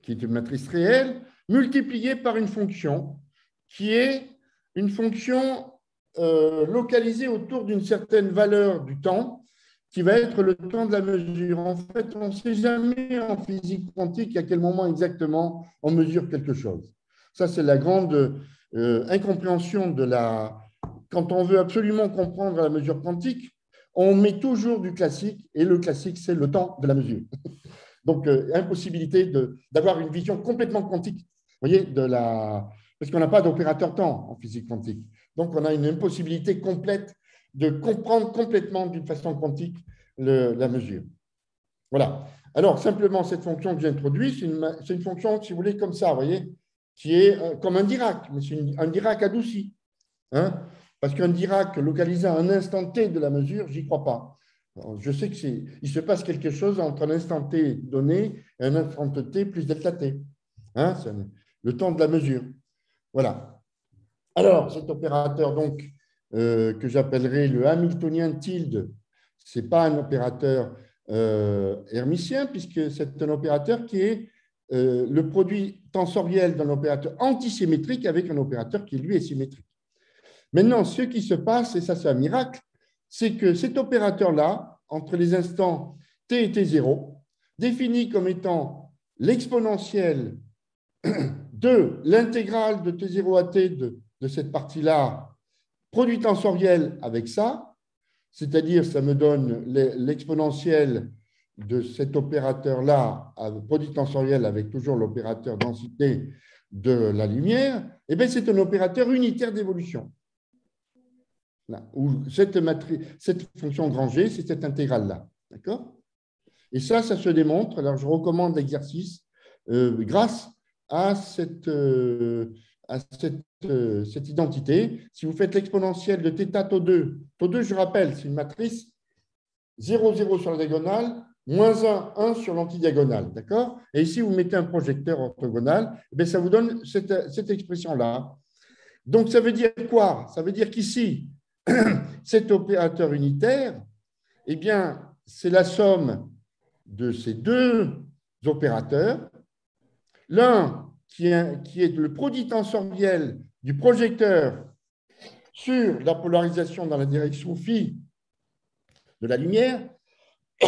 qui est une matrice réelle, multipliée par une fonction qui est une fonction euh, localisée autour d'une certaine valeur du temps qui va être le temps de la mesure. En fait, on ne sait jamais en physique quantique à quel moment exactement on mesure quelque chose. Ça, c'est la grande euh, incompréhension de la... Quand on veut absolument comprendre la mesure quantique, on met toujours du classique, et le classique, c'est le temps de la mesure. Donc, euh, impossibilité d'avoir une vision complètement quantique, voyez, parce qu'on n'a pas d'opérateur temps en physique quantique. Donc, on a une impossibilité complète de comprendre complètement d'une façon quantique la mesure. Voilà. Alors, simplement, cette fonction que j'ai introduite, c'est une, fonction, si vous voulez, comme ça, vous voyez, qui est euh, comme un Dirac, mais c'est un Dirac adouci. Hein Parce qu'un Dirac localisé à un instant t de la mesure, j'y crois pas. je sais qu'il se passe quelque chose entre un instant t donné et un instant t plus delta t. Hein le temps de la mesure. Voilà. Alors, cet opérateur, donc, que j'appellerai le Hamiltonien tilde. Ce n'est pas un opérateur hermitien, puisque c'est un opérateur qui est le produit tensoriel d'un opérateur antisymétrique avec un opérateur qui, lui, est symétrique. Maintenant, ce qui se passe, et ça c'est un miracle, c'est que cet opérateur-là, entre les instants t et t0, défini comme étant l'exponentielle de l'intégrale de t0 à t de, cette partie-là, produit tensoriel avec ça, c'est-à-dire ça me donne l'exponentielle de cet opérateur-là, produit tensoriel avec toujours l'opérateur densité de la lumière, eh c'est un opérateur unitaire d'évolution. Cette, cette fonction grand G, c'est cette intégrale-là. D'accord? Et ça, ça se démontre. Alors, je recommande l'exercice euh, grâce à cette, euh, à cette, euh, cette, identité. Si vous faites l'exponentielle de θ tau 2, tau 2, je rappelle, c'est une matrice 0, 0 sur la diagonale, moins 1, 1 sur l'antidiagonale. D'accord? Et ici, vous mettez un projecteur orthogonal, eh ça vous donne cette, cette expression-là. Donc, ça veut dire quoi? Ça veut dire qu'ici, cet opérateur unitaire, eh bien, c'est la somme de ces deux opérateurs. L'un qui est, le produit tensoriel du projecteur sur la polarisation dans la direction phi de la lumière,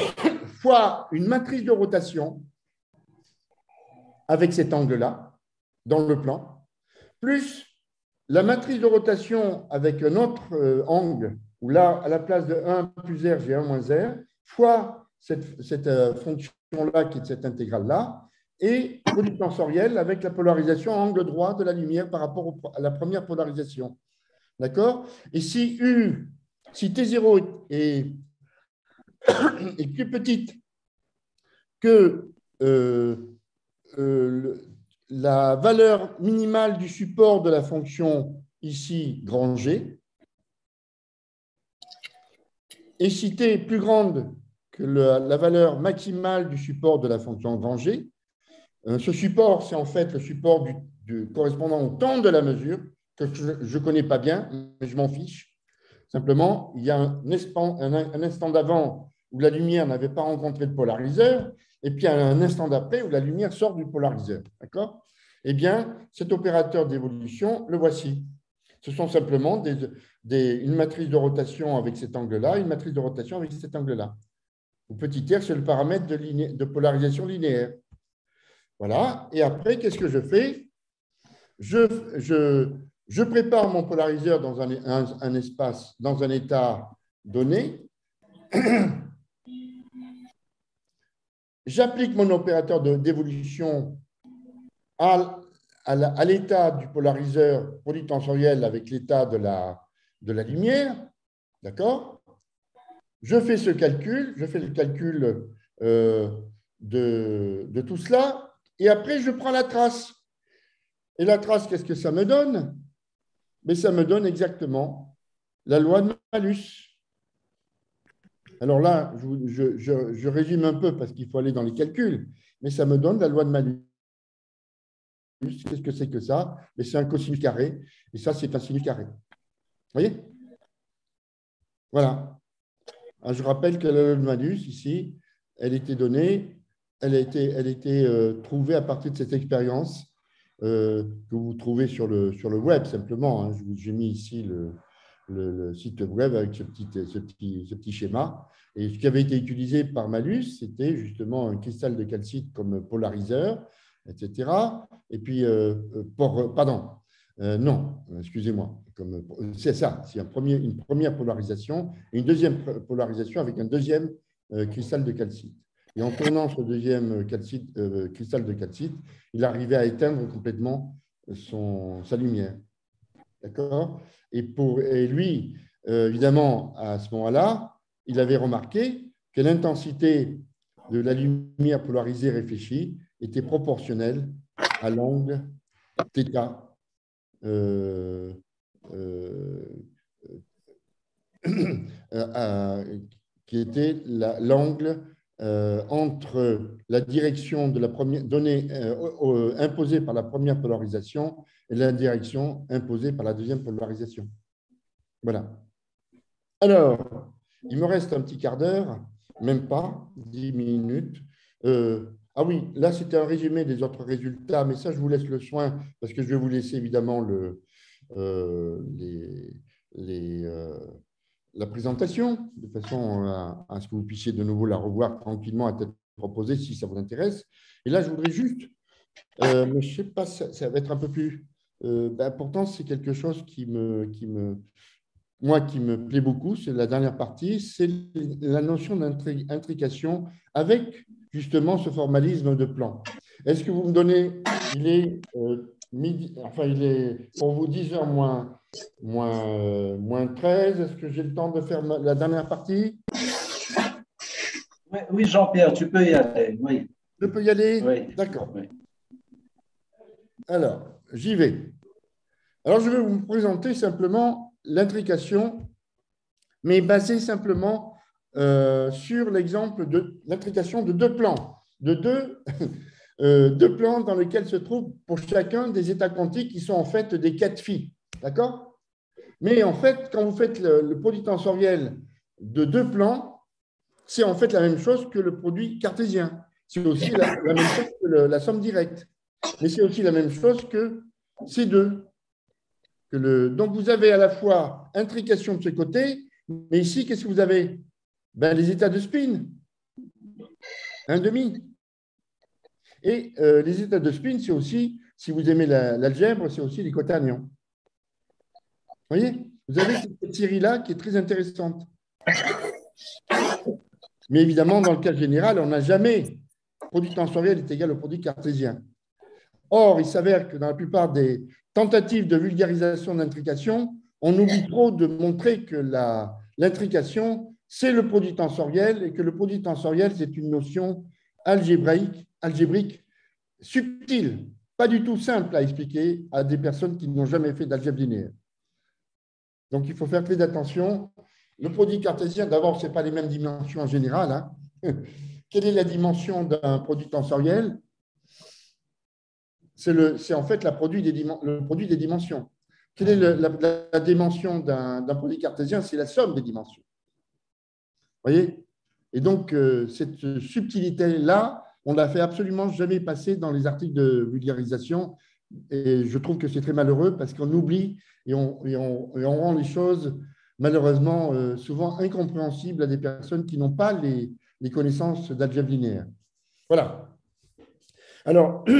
fois une matrice de rotation avec cet angle-là dans le plan, plus la matrice de rotation avec un autre euh, angle, où là, à la place de 1 plus R, j'ai 1 moins R, fois cette, euh, fonction-là qui est cette intégrale-là, et produit tensoriel avec la polarisation à angle droit de la lumière par rapport à la première polarisation. D'accord? Et si U, si T0 est, est plus petite que euh, la valeur minimale du support de la fonction ici, grand G, est citée plus grande que la valeur maximale du support de la fonction grand G. Euh, ce support, c'est en fait le support correspondant au temps de la mesure, que je ne connais pas bien, mais je m'en fiche. Simplement, il y a un instant, d'avant où la lumière n'avait pas rencontré de polariseur, et puis un instant d'après où la lumière sort du polariseur. D'accord? Eh bien, cet opérateur d'évolution, le voici. Ce sont simplement une matrice de rotation avec cet angle-là, une matrice de rotation avec cet angle-là. Ou petit r, c'est le paramètre de, polarisation linéaire. Voilà. Et après, qu'est-ce que je fais? Je, je, je, prépare mon polariseur dans un, un espace, dans un état donné. J'applique mon opérateur d'évolution à, à l'état du polariseur polytensoriel avec l'état de la, de la lumière. D'accord? Je fais ce calcul, je fais le calcul euh, de, de tout cela, et après, je prends la trace. Et la trace, qu'est-ce que ça me donne? Mais ça me donne exactement la loi de malus. Alors là, je, résume un peu parce qu'il faut aller dans les calculs, mais ça me donne la loi de Malus. Qu'est-ce que c'est que ça? Mais c'est un cosinus carré, et ça, c'est un sinus carré. Vous voyez? Voilà. Ah, je rappelle que la loi de Malus, ici, elle était donnée, elle a été, euh, trouvée à partir de cette expérience euh, que vous trouvez sur le, web, simplement. Hein. J'ai mis ici le, site web avec ce petit, schéma. Et ce qui avait été utilisé par Malus, c'était justement un cristal de calcite comme polariseur, etc. Et puis, euh, pardon, non, excusez-moi, c'est ça, c'est une première polarisation et une deuxième polarisation avec un deuxième cristal de calcite. Et en tournant ce deuxième calcite, cristal de calcite, il arrivait à éteindre complètement son, sa lumière. D'accord? Et, et lui, euh, évidemment, à ce moment-là, il avait remarqué que l'intensité de la lumière polarisée réfléchie était proportionnelle à l'angle θ, euh, euh, qui était l'angle entre la direction donnée imposée par la première polarisation et la direction imposée par la deuxième polarisation. Voilà. Alors, il me reste un petit quart d'heure, même pas, dix minutes. Euh, ah oui, là, c'était un résumé des autres résultats, mais ça, je vous laisse le soin parce que je vais vous laisser évidemment le, euh, les, euh, la présentation, de façon à, ce que vous puissiez de nouveau la revoir tranquillement à tête reposée si ça vous intéresse. Et là, je voudrais juste, mais je ne sais pas, ça, va être un peu plus. Ben, pourtant, c'est quelque chose qui me, qui me, moi, qui me plaît beaucoup, c'est la dernière partie, c'est la notion d'intrication avec justement ce formalisme de plan. Est-ce que vous me donnez, il est euh, midi, enfin il est pour vous 10h moins, moins, euh, moins 13, est-ce que j'ai le temps de faire la dernière partie? Oui, Jean-Pierre, tu peux y aller, oui. Je peux y aller? Oui. D'accord. Alors, j'y vais. Alors, je vais vous présenter simplement l'intrication, mais basée simplement euh, sur l'exemple de l'intrication de deux plans, de deux, euh, deux plans dans lesquels se trouvent pour chacun des états quantiques qui sont en fait des quatre phi. D'accord? Mais en fait, quand vous faites le, produit tensoriel de deux plans, c'est en fait la même chose que le produit cartésien. C'est aussi la, même chose que la somme directe. Mais c'est aussi la même chose que ces deux donc, vous avez à la fois intrication de ce côté, mais ici, qu'est-ce que vous avez? Ben, Les états de spin. Un demi. Et euh, les états de spin, c'est aussi, si vous aimez l'algèbre, c'est aussi les cotanions. Vous voyez Vous avez cette série-là qui est très intéressante. Mais évidemment, dans le cas général, on n'a jamais produit tensoriel est égal au produit cartésien. Or, il s'avère que dans la plupart des, tentative de vulgarisation d'intrication, on oublie trop de montrer que l'intrication, c'est le produit tensoriel et que le produit tensoriel, c'est une notion algébrique subtile, pas du tout simple à expliquer à des personnes qui n'ont jamais fait d'algèbre linéaire. Donc, il faut faire très attention. Le produit cartésien, d'abord, ce n'est pas les mêmes dimensions en général. Hein. Quelle est la dimension d'un produit tensoriel? C'est en fait le produit des dimensions. Quelle est la, dimension d'un produit cartésien? C'est la somme des dimensions. Vous voyez? Et donc, euh, cette subtilité-là, on ne l'a fait absolument jamais passer dans les articles de vulgarisation. Et je trouve que c'est très malheureux parce qu'on oublie et on, rend les choses malheureusement euh, souvent incompréhensibles à des personnes qui n'ont pas les, connaissances d'algèbre linéaire. Voilà. Alors,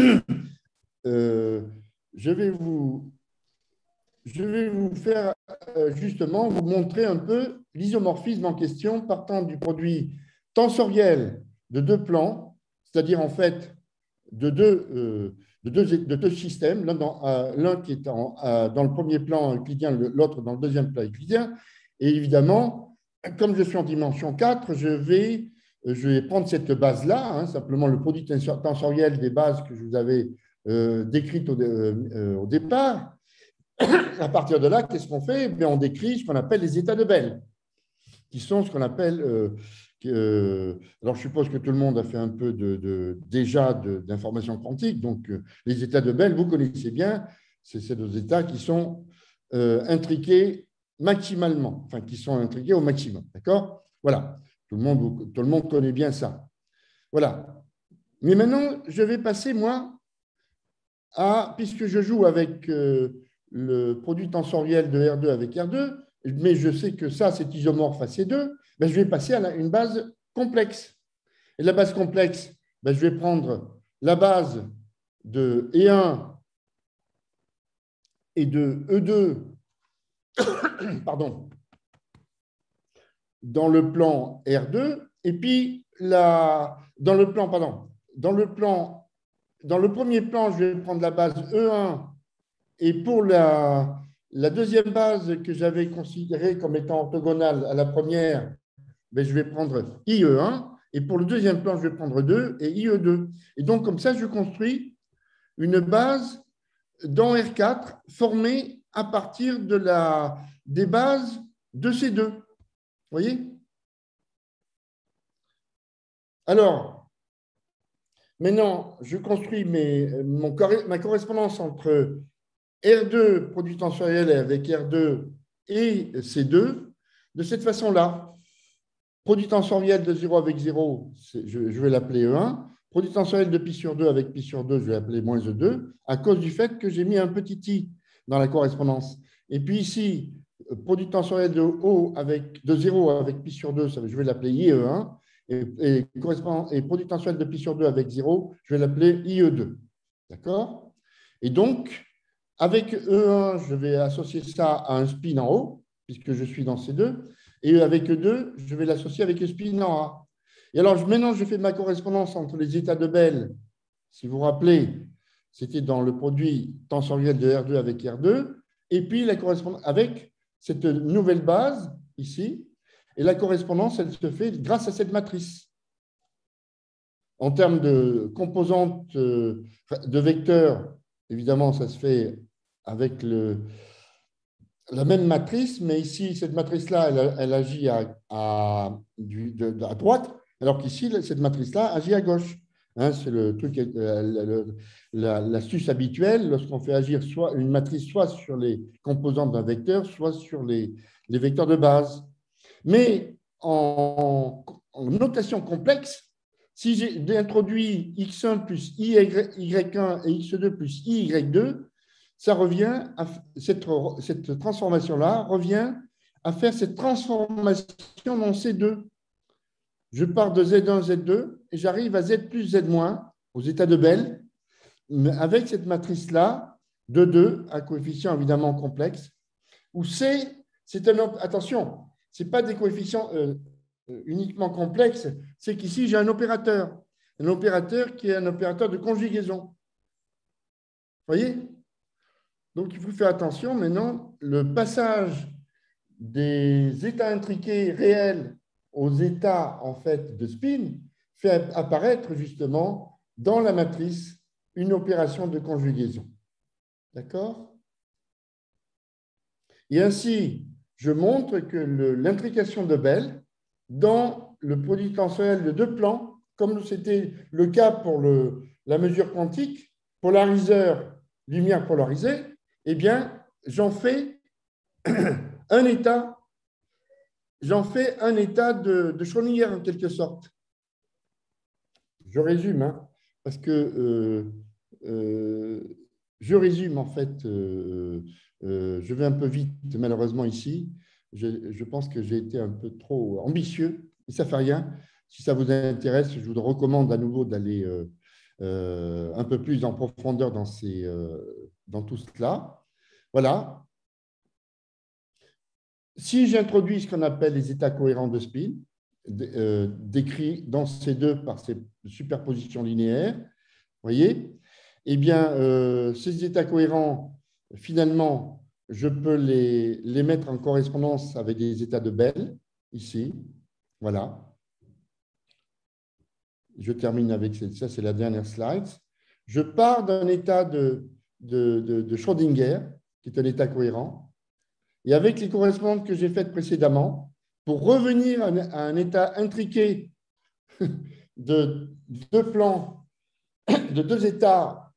Euh, je, vais vous, je vais vous faire euh, justement vous montrer un peu l'isomorphisme en question partant du produit tensoriel de deux plans, c'est-à-dire en fait de deux, de deux, de deux systèmes, l'un qui est dans le premier plan euclidien, l'autre dans le deuxième plan euclidien. Et évidemment, comme je suis en dimension 4, je vais, je vais prendre cette base-là, hein, simplement le produit tensoriel des bases que je vous avais euh, décrite euh, euh, au, départ. à partir de là, qu'est-ce qu'on fait? Eh On décrit ce qu'on appelle les états de Bell, qui sont ce qu'on appelle. Alors, je suppose que tout le monde a fait un peu déjà d'informations quantiques. Donc, les états de Bell, vous connaissez bien, c'est ces deux états qui sont intriqués maximalement, enfin, qui sont intriqués au maximum. D'accord? Voilà. Tout le, monde, tout le monde connaît bien ça. Voilà. Mais maintenant, je vais passer, moi, ah, puisque je joue avec euh, le produit tensoriel de R2 avec R2, mais je sais que ça, c'est isomorphe à C2, ben, je vais passer à une base complexe. Et la base complexe, ben, je vais prendre la base de E1 et de E2 pardon, dans le plan R2, et puis la, dans le plan, pardon, dans le plan dans le premier plan, je vais prendre la base E1 et pour la, la deuxième base que j'avais considérée comme étant orthogonale à la première, ben, je vais prendre IE1 et pour le deuxième plan, je vais prendre 2 et IE2. Et donc, comme ça, je construis une base dans R4 formée à partir des bases de ces deux. Vous voyez? Alors, Maintenant, je construis ma correspondance entre R2 produit tensoriel avec R2 et C2 de cette façon-là. Produit tensoriel de 0 avec 0, je, vais l'appeler E1. Produit tensoriel de pi sur 2 avec pi sur 2, je vais l'appeler moins E2, à cause du fait que j'ai mis un petit i dans la correspondance. Et puis ici, produit tensoriel de O avec, de 0 avec pi sur 2, je vais l'appeler IE1. Et, et, et produit tensoriel de pi sur 2 avec 0, je vais l'appeler IE2. D'accord? Et donc, avec E1, je vais associer ça à un spin en haut, puisque je suis dans C2. Et avec E2, je vais l'associer avec spin en A. Et alors, maintenant, je fais ma correspondance entre les états de Bell. Si vous vous rappelez, c'était dans le produit tensoriel de R2 avec R2. Et puis, la correspondance avec cette nouvelle base ici. Et la correspondance, elle se fait grâce à cette matrice. En termes de composantes euh, de vecteurs, évidemment, ça se fait avec le, la même matrice, mais ici, cette matrice-là, elle, agit à, à, à, droite, alors qu'ici, cette matrice-là agit à gauche. Hein, c'est le truc, euh, l'astuce habituelle lorsqu'on fait agir soit une matrice soit sur les composantes d'un vecteur, soit sur les, les, vecteurs de base. Mais en, en notation complexe, si j'ai introduit x1 plus y1 et x2 plus y2, ça revient à, cette, transformation-là revient à faire cette transformation dans C2. Je pars de Z1, Z2 et j'arrive à Z plus Z- aux états de Bell, avec cette matrice-là, de 2 à coefficient évidemment complexe, où C, c'est un. Attention, ce n'est pas des coefficients euh, euh, uniquement complexes, c'est qu'ici j'ai un opérateur. Un opérateur qui est un opérateur de conjugaison. Vous voyez? Donc, il faut faire attention maintenant, le passage des états intriqués réels aux états en fait de spin fait apparaître justement dans la matrice une opération de conjugaison. D'accord? Et ainsi, je montre que l'intrication de Bell dans le produit tensoriel de deux plans, comme c'était le cas pour la mesure quantique, polariseur, lumière polarisée, eh bien, j'en fais un état, j'en fais un état de, de, en quelque sorte. Je résume, hein, parce que euh, euh, je résume en fait, euh, je vais un peu vite malheureusement ici. Je, pense que j'ai été un peu trop ambitieux, mais ça ne fait rien. Si ça vous intéresse, je vous recommande à nouveau d'aller un peu plus en profondeur dans tout cela. Voilà. Si j'introduis ce qu'on appelle les états cohérents de spin, euh, décrits dans ces deux par ces superpositions linéaires, voyez, eh bien, euh, ces états cohérents, finalement, je peux les, mettre en correspondance avec des états de Bell, ici. Voilà. Je termine avec ça, c'est la dernière slide. Je pars d'un état de, de, Schrödinger, qui est un état cohérent, et avec les correspondances que j'ai faites précédemment, pour revenir à un état intriqué de deux plans, de deux états,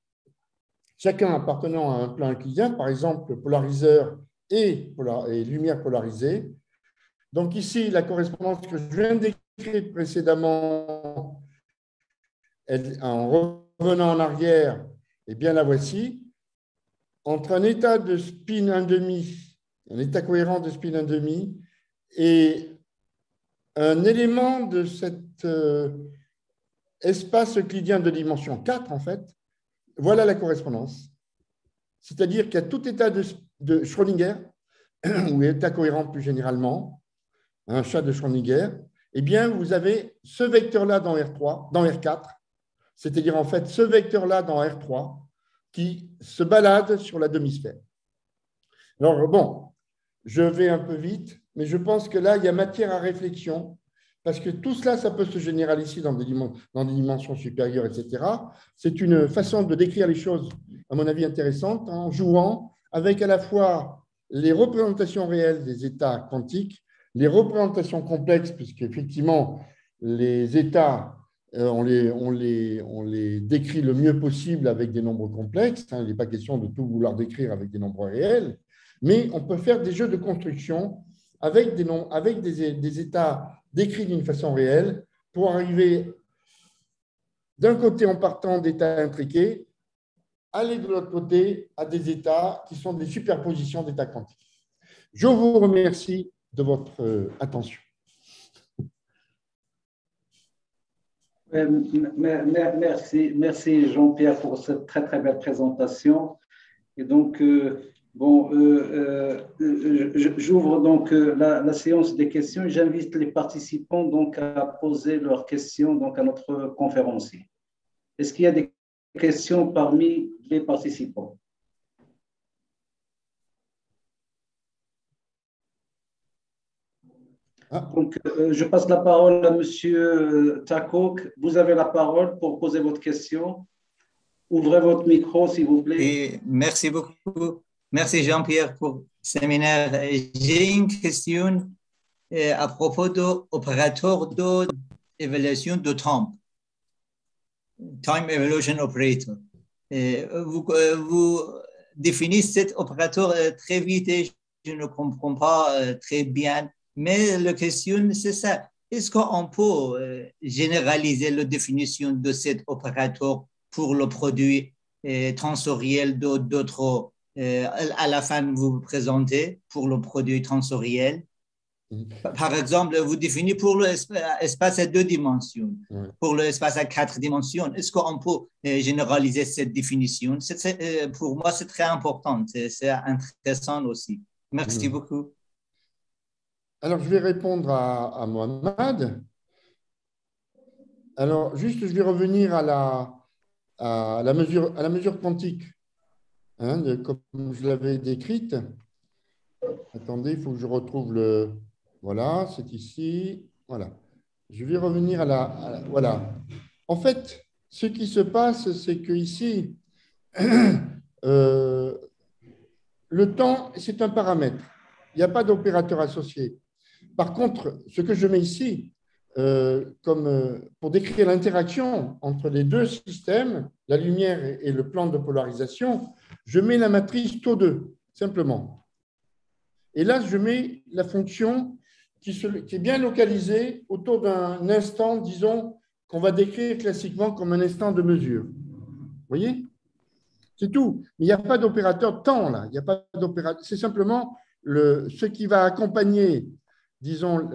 chacun appartenant à un plan euclidien, par exemple polariseur et, lumière polarisée. Donc ici, la correspondance que je viens d'écrire précédemment, en revenant en arrière, eh bien la voici entre un état de spin 1,5, un état cohérent de spin 1,5, et un élément de cet euh, espace euclidien de dimension 4, en fait, voilà la correspondance. C'est-à-dire qu'à tout état de, de Schrödinger, ou état cohérent plus généralement, un chat de Schrödinger, eh bien, vous avez ce vecteur-là dans R3, dans R4, c'est-à-dire en fait ce vecteur-là dans R3, qui se balade sur la demi-sphère. Alors, bon, je vais un peu vite, mais je pense que là, il y a matière à réflexion, parce que tout cela, ça peut se généraliser dans des, dans des dimensions supérieures, etc. C'est une façon de décrire les choses, à mon avis, intéressante, en jouant avec à la fois les représentations réelles des états quantiques, les représentations complexes, puisque effectivement, les états on les, on, les, décrit le mieux possible avec des nombres complexes. Hein. Il n'est pas question de tout vouloir décrire avec des nombres réels. Mais on peut faire des jeux de construction avec des, avec des, des états décrits d'une façon réelle pour arriver d'un côté en partant d'états intriqués, aller de l'autre côté à des états qui sont des superpositions d'états quantiques. Je vous remercie de votre euh, attention. Merci, Jean-Pierre pour cette très très belle présentation. Et donc, euh, bon, euh, j'ouvre donc la, la, séance des questions j'invite les participants donc à poser leurs questions donc à notre conférencier. Est-ce qu'il y a des questions parmi les participants Ah. Donc, euh, je passe la parole à Monsieur Takok. Vous avez la parole pour poser votre question. Ouvrez votre micro, s'il vous plaît. merci beaucoup. Merci Jean-Pierre pour ce séminaire. J'ai une question euh, à propos de l'opérateur d'évaluation de temps. Time Evaluation Operator. Euh, vous définissez cet opérateur très vite et je ne comprends pas très bien mais la question, c'est ça. Est-ce qu'on peut euh, généraliser la définition de cet opérateur pour le produit euh, tensoriel d'autres, euh, à la fin, vous présentez pour le produit tensoriel mm-hmm. par exemple, vous définissez pour l'espace à deux dimensions, pour l'espace à quatre dimensions. Est-ce qu'on peut généraliser cette définition? Pour moi, c'est très important. C'est intéressant aussi. Merci mm-hmm. beaucoup. Alors, je vais répondre à, Mohamed. Alors, juste, je vais revenir à la, mesure quantique, hein, comme je l'avais décrite. Attendez, il faut que je retrouve le... Voilà, c'est ici. Voilà. Je vais revenir à la, Voilà. En fait, ce qui se passe, c'est que ici, euh, le temps, c'est un paramètre. Il n'y a pas d'opérateur associé. Par contre, ce que je mets ici, euh, comme euh, pour décrire l'interaction entre les deux systèmes, la lumière et, le plan de polarisation, je mets la matrice taux 2, simplement. Et là, je mets la fonction qui, est bien localisée autour d'un instant, disons, qu'on va décrire classiquement comme un instant de mesure. Vous voyez? C'est tout. Il n'y a pas d'opérateur temps là. Il n'y a pas d'opérateur. C'est simplement le, ce qui va accompagner disons,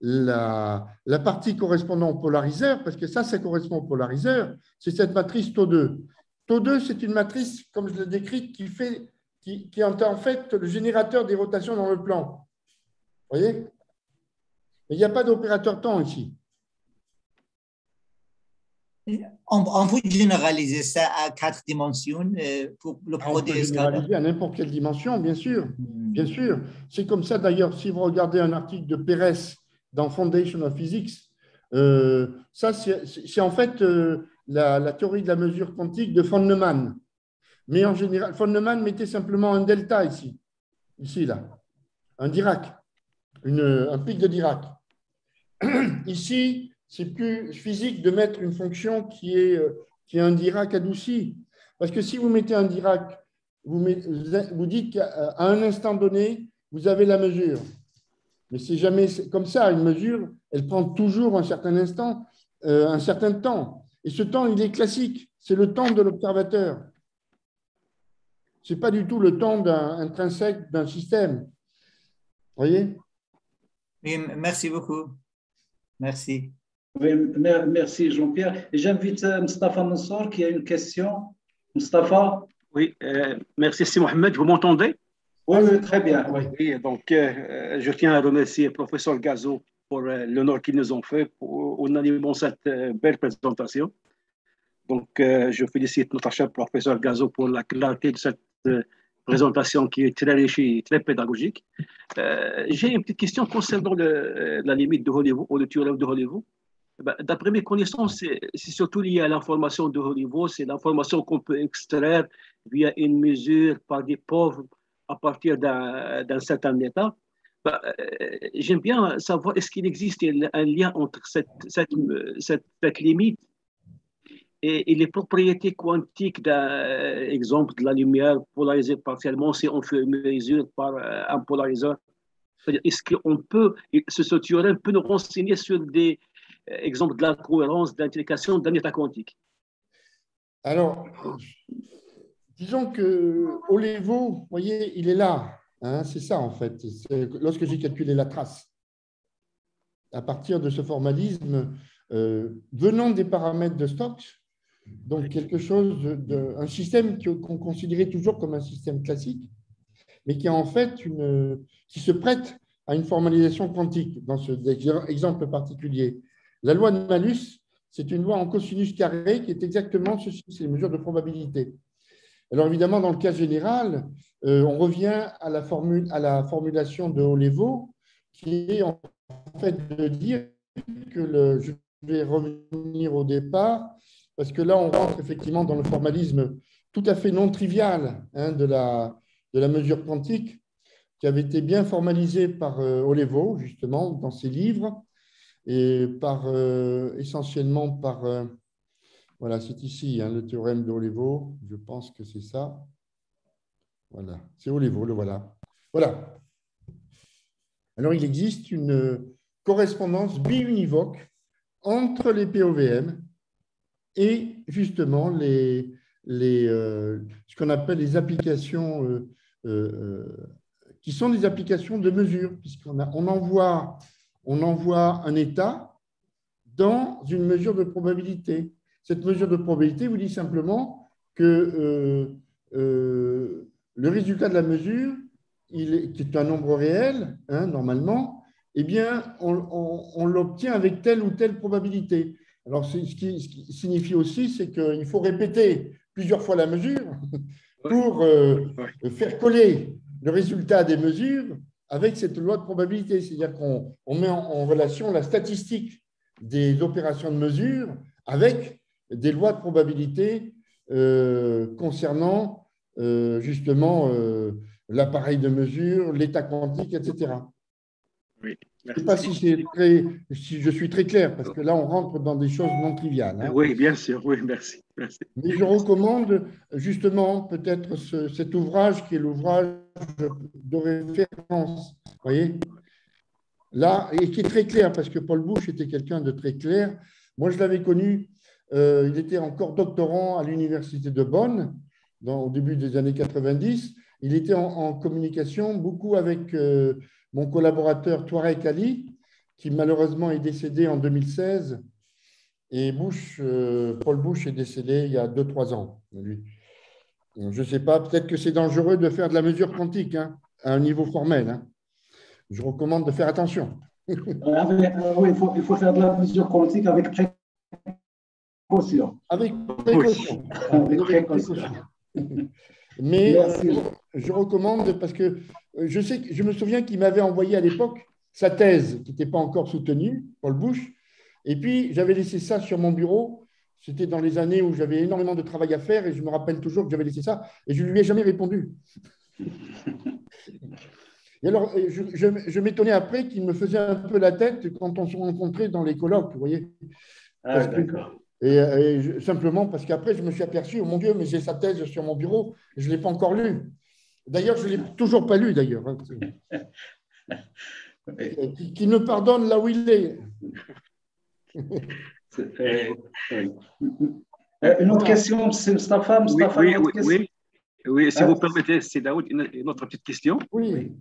la, partie correspondant au polariseur, parce que ça, ça correspond au polariseur, c'est cette matrice taux 2. Taux 2, c'est une matrice, comme je l'ai décrite, qui, fait, qui, qui, est en fait le générateur des rotations dans le plan. Vous voyez? Mais il n'y a pas d'opérateur temps ici. On, peut généraliser ça à quatre dimensions euh, pour le produit. On peut généraliser à n'importe quelle dimension, bien sûr. Hmm. Bien sûr. C'est comme ça d'ailleurs, si vous regardez un article de Pérez dans Foundation of Physics, euh, ça c'est en fait euh, la, théorie de la mesure quantique de von Neumann. Mais en général, von Neumann mettait simplement un delta ici, ici là, un Dirac, un pic de Dirac. Ici, c'est plus physique de mettre une fonction qui est, euh, qui un Dirac adouci. Parce que si vous mettez un Dirac, vous, vous dites qu'à un instant donné, vous avez la mesure. Mais c'est jamais comme ça. Une mesure, elle prend toujours un certain instant, euh, un certain temps. Et ce temps, il est classique. C'est le temps de l'observateur. Ce n'est pas du tout le temps intrinsèque d'un système. Vous voyez? Merci beaucoup. Merci merci Jean-Pierre. J'invite euh, Mustafa Mansour qui a une question. Mustafa? Oui, euh, merci Si Mohamed. Vous m'entendez? Oui, très bien. Oui. donc, euh, je tiens à remercier le professeur Gazo pour l'honneur qu'ils nous ont fait en animant cette belle présentation. Donc, je félicite notre cher professeur Gazo pour la clarté de cette présentation qui est très riche et très pédagogique. J'ai une petite question concernant la limite de Hollywood ou le théorème de Hollywood. Ben, d'après mes connaissances, c'est surtout lié à l'information de haut niveau. C'est l'information qu'on peut extraire via une mesure par des pauvres à partir d'un certain état. Ben, euh, j'aime bien savoir est-ce qu'il existe un lien entre cette, limite et, les propriétés quantiques d'un exemple de la lumière polarisée partiellement si on fait une mesure par un polariseur est-ce qu'on peut, ce, théorème peut nous renseigner sur des exemples de la cohérence d'implication d'un état quantique Alors, disons que Olevo, vous voyez, il est là. Hein, c'est ça, en fait. Lorsque j'ai calculé la trace, à partir de ce formalisme, euh, venant des paramètres de Stokes, donc quelque chose, de, un système qu'on considérait toujours comme un système classique, mais qui en fait qui se prête à une formalisation quantique dans ce exemple particulier. La loi de Malus, c'est une loi en cosinus carré qui est exactement ceci, c'est les mesures de probabilité. Alors évidemment, dans le cas général, euh, on revient à la, formulation de Olevo, qui est en fait de dire que je vais revenir au départ, parce que là, on rentre effectivement dans le formalisme tout à fait non trivial hein, de, la, de la mesure quantique, qui avait été bien formalisé par euh, Olevo, justement, dans ses livres, et par, euh, essentiellement par, euh, voilà, c'est ici, hein, le théorème d'Olevo, je pense que c'est ça. Voilà, c'est Olevo, le voilà. Voilà. Alors, il existe une correspondance biunivoque entre les POVM et justement les, euh, ce qu'on appelle les applications qui sont des applications de mesure, puisqu'on on envoie, on envoie un état dans une mesure de probabilité. Cette mesure de probabilité vous dit simplement que le résultat de la mesure, il qui est un nombre réel, hein, normalement, eh bien, on l'obtient avec telle ou telle probabilité. Alors, ce qui, signifie aussi, c'est qu'il faut répéter plusieurs fois la mesure pour euh, faire coller le résultat des mesures avec cette loi de probabilité. C'est-à-dire qu'on met en, relation la statistique des opérations de mesure avec des lois de probabilité euh, concernant euh, justement l'appareil de mesure, l'état quantique, etc. Oui. Je ne sais pas si, très, si, je suis très clair, parce que là, on rentre dans des choses non triviales. Hein. Oui, bien sûr, oui, merci. merci. Mais je recommande justement peut-être cet ouvrage qui est l'ouvrage de référence, voyez Là, et qui est très clair, parce que Paul Bush était quelqu'un de très clair. Moi, je l'avais connu, euh, il était encore doctorant à l'université de Bonn, dans, au début des années 90. Il était en, communication beaucoup avec... Euh, mon collaborateur Touareg Ali, qui malheureusement est décédé en 2016, et Bush, euh, Paul Bush est décédé il y a 2-3 ans, lui. Je ne sais pas, peut-être que c'est dangereux de faire de la mesure quantique hein, à un niveau formel. Hein. Je recommande de faire attention. Euh, euh, oui, il faut, il faut, faire de la mesure quantique avec précaution. Avec précaution. Avec précaution. Mais je recommande parce que euh, je, sais, je me souviens qu'il m'avait envoyé à l'époque sa thèse qui n'était pas encore soutenue, Paul Bush. Et puis, j'avais laissé ça sur mon bureau. C'était dans les années où j'avais énormément de travail à faire et je me rappelle toujours que j'avais laissé ça et je ne lui ai jamais répondu. Et alors, je, je, m'étonnais après qu'il me faisait un peu la tête quand on se rencontrait dans les colloques, vous voyez. Ah, d'accord. Et, simplement parce qu'après, je me suis aperçu, oh mon Dieu, mais j'ai sa thèse sur mon bureau, je ne l'ai pas encore lue. D'ailleurs, je ne l'ai toujours pas lu, d'ailleurs. Hein. qui, ne pardonne là où il est. Euh, une autre question, c'est Stéphane. Oui, oui, oui, oui, si vous permettez, c'est Daoud, une, autre petite question. Oui.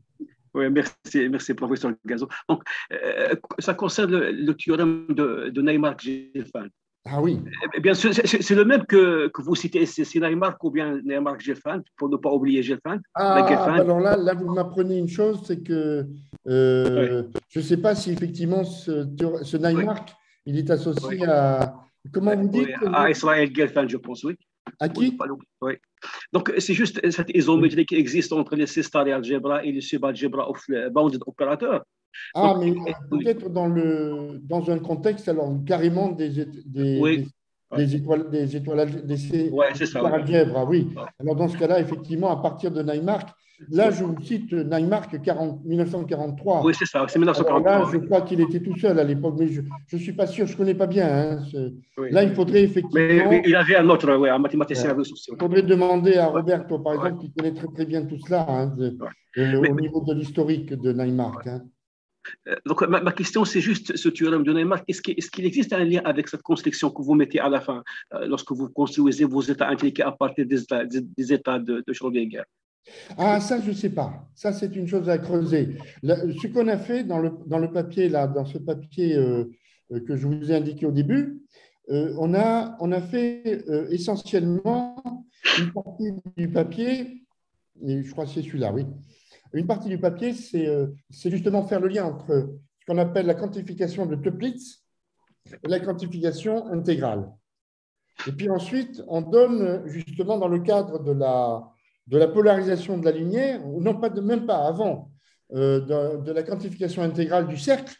Oui, merci, merci, professeur Gazo. Donc, euh, ça concerne le, théorème de, de Neymar-Gelfand. Ah oui. Eh bien, c'est le même que, que vous citez, c'est Neymar ou bien Neymar Gelfand, pour ne pas oublier Gelfand. Ah, alors là, là, vous m'apprenez une chose, c'est que euh, je ne sais pas si effectivement ce, ce Neymar, il est associé à. Comment vous dites À Israël Gelfand, je pense, oui. À qui? Oui. Donc, c'est juste cette isométrie qui existe entre les système algebra et les subalgebra of bounded operator. Ah, mais peut-être dans, le, dans un contexte alors carrément des, des, oui. des étoiles, des étoiles, des, ouais, c'est ça. ah oui. Alors dans ce cas-là, effectivement, à partir de Neymark, là je vous cite Neymark 40, 1943. Oui, c'est ça, c'est 1943. là, je crois qu'il était tout seul à l'époque, mais je ne suis pas sûr, je ne connais pas bien. Hein, Là, il faudrait effectivement. Mais, il avait un autre, ouais, un mathématicien aussi. Il faudrait demander à Roberto, par exemple, qui connaît très, très bien tout cela, hein, au niveau de l'historique de Neymark. Hein. Euh, donc, ma, question, c'est juste ce théorème de Neymar. Est-ce qu'il existe un lien avec cette construction que vous mettez à la fin euh, lorsque vous construisez vos états impliqués à partir des états, des, états de, de Schrödinger? Ah, ça, je ne sais pas. Ça, c'est une chose à creuser. ce qu'on a fait dans le, dans le papier, là, dans ce papier euh, que je vous ai indiqué au début, on, a, on a fait essentiellement une partie du papier, et je crois que c'est celui-là, oui une partie du papier, euh, c'est justement faire le lien entre ce qu'on appelle la quantification de Toeplitz et la quantification intégrale. Et puis ensuite, on donne justement dans le cadre de la, de la polarisation de la lumière, ou non pas de, même pas avant, euh, de, la quantification intégrale du cercle,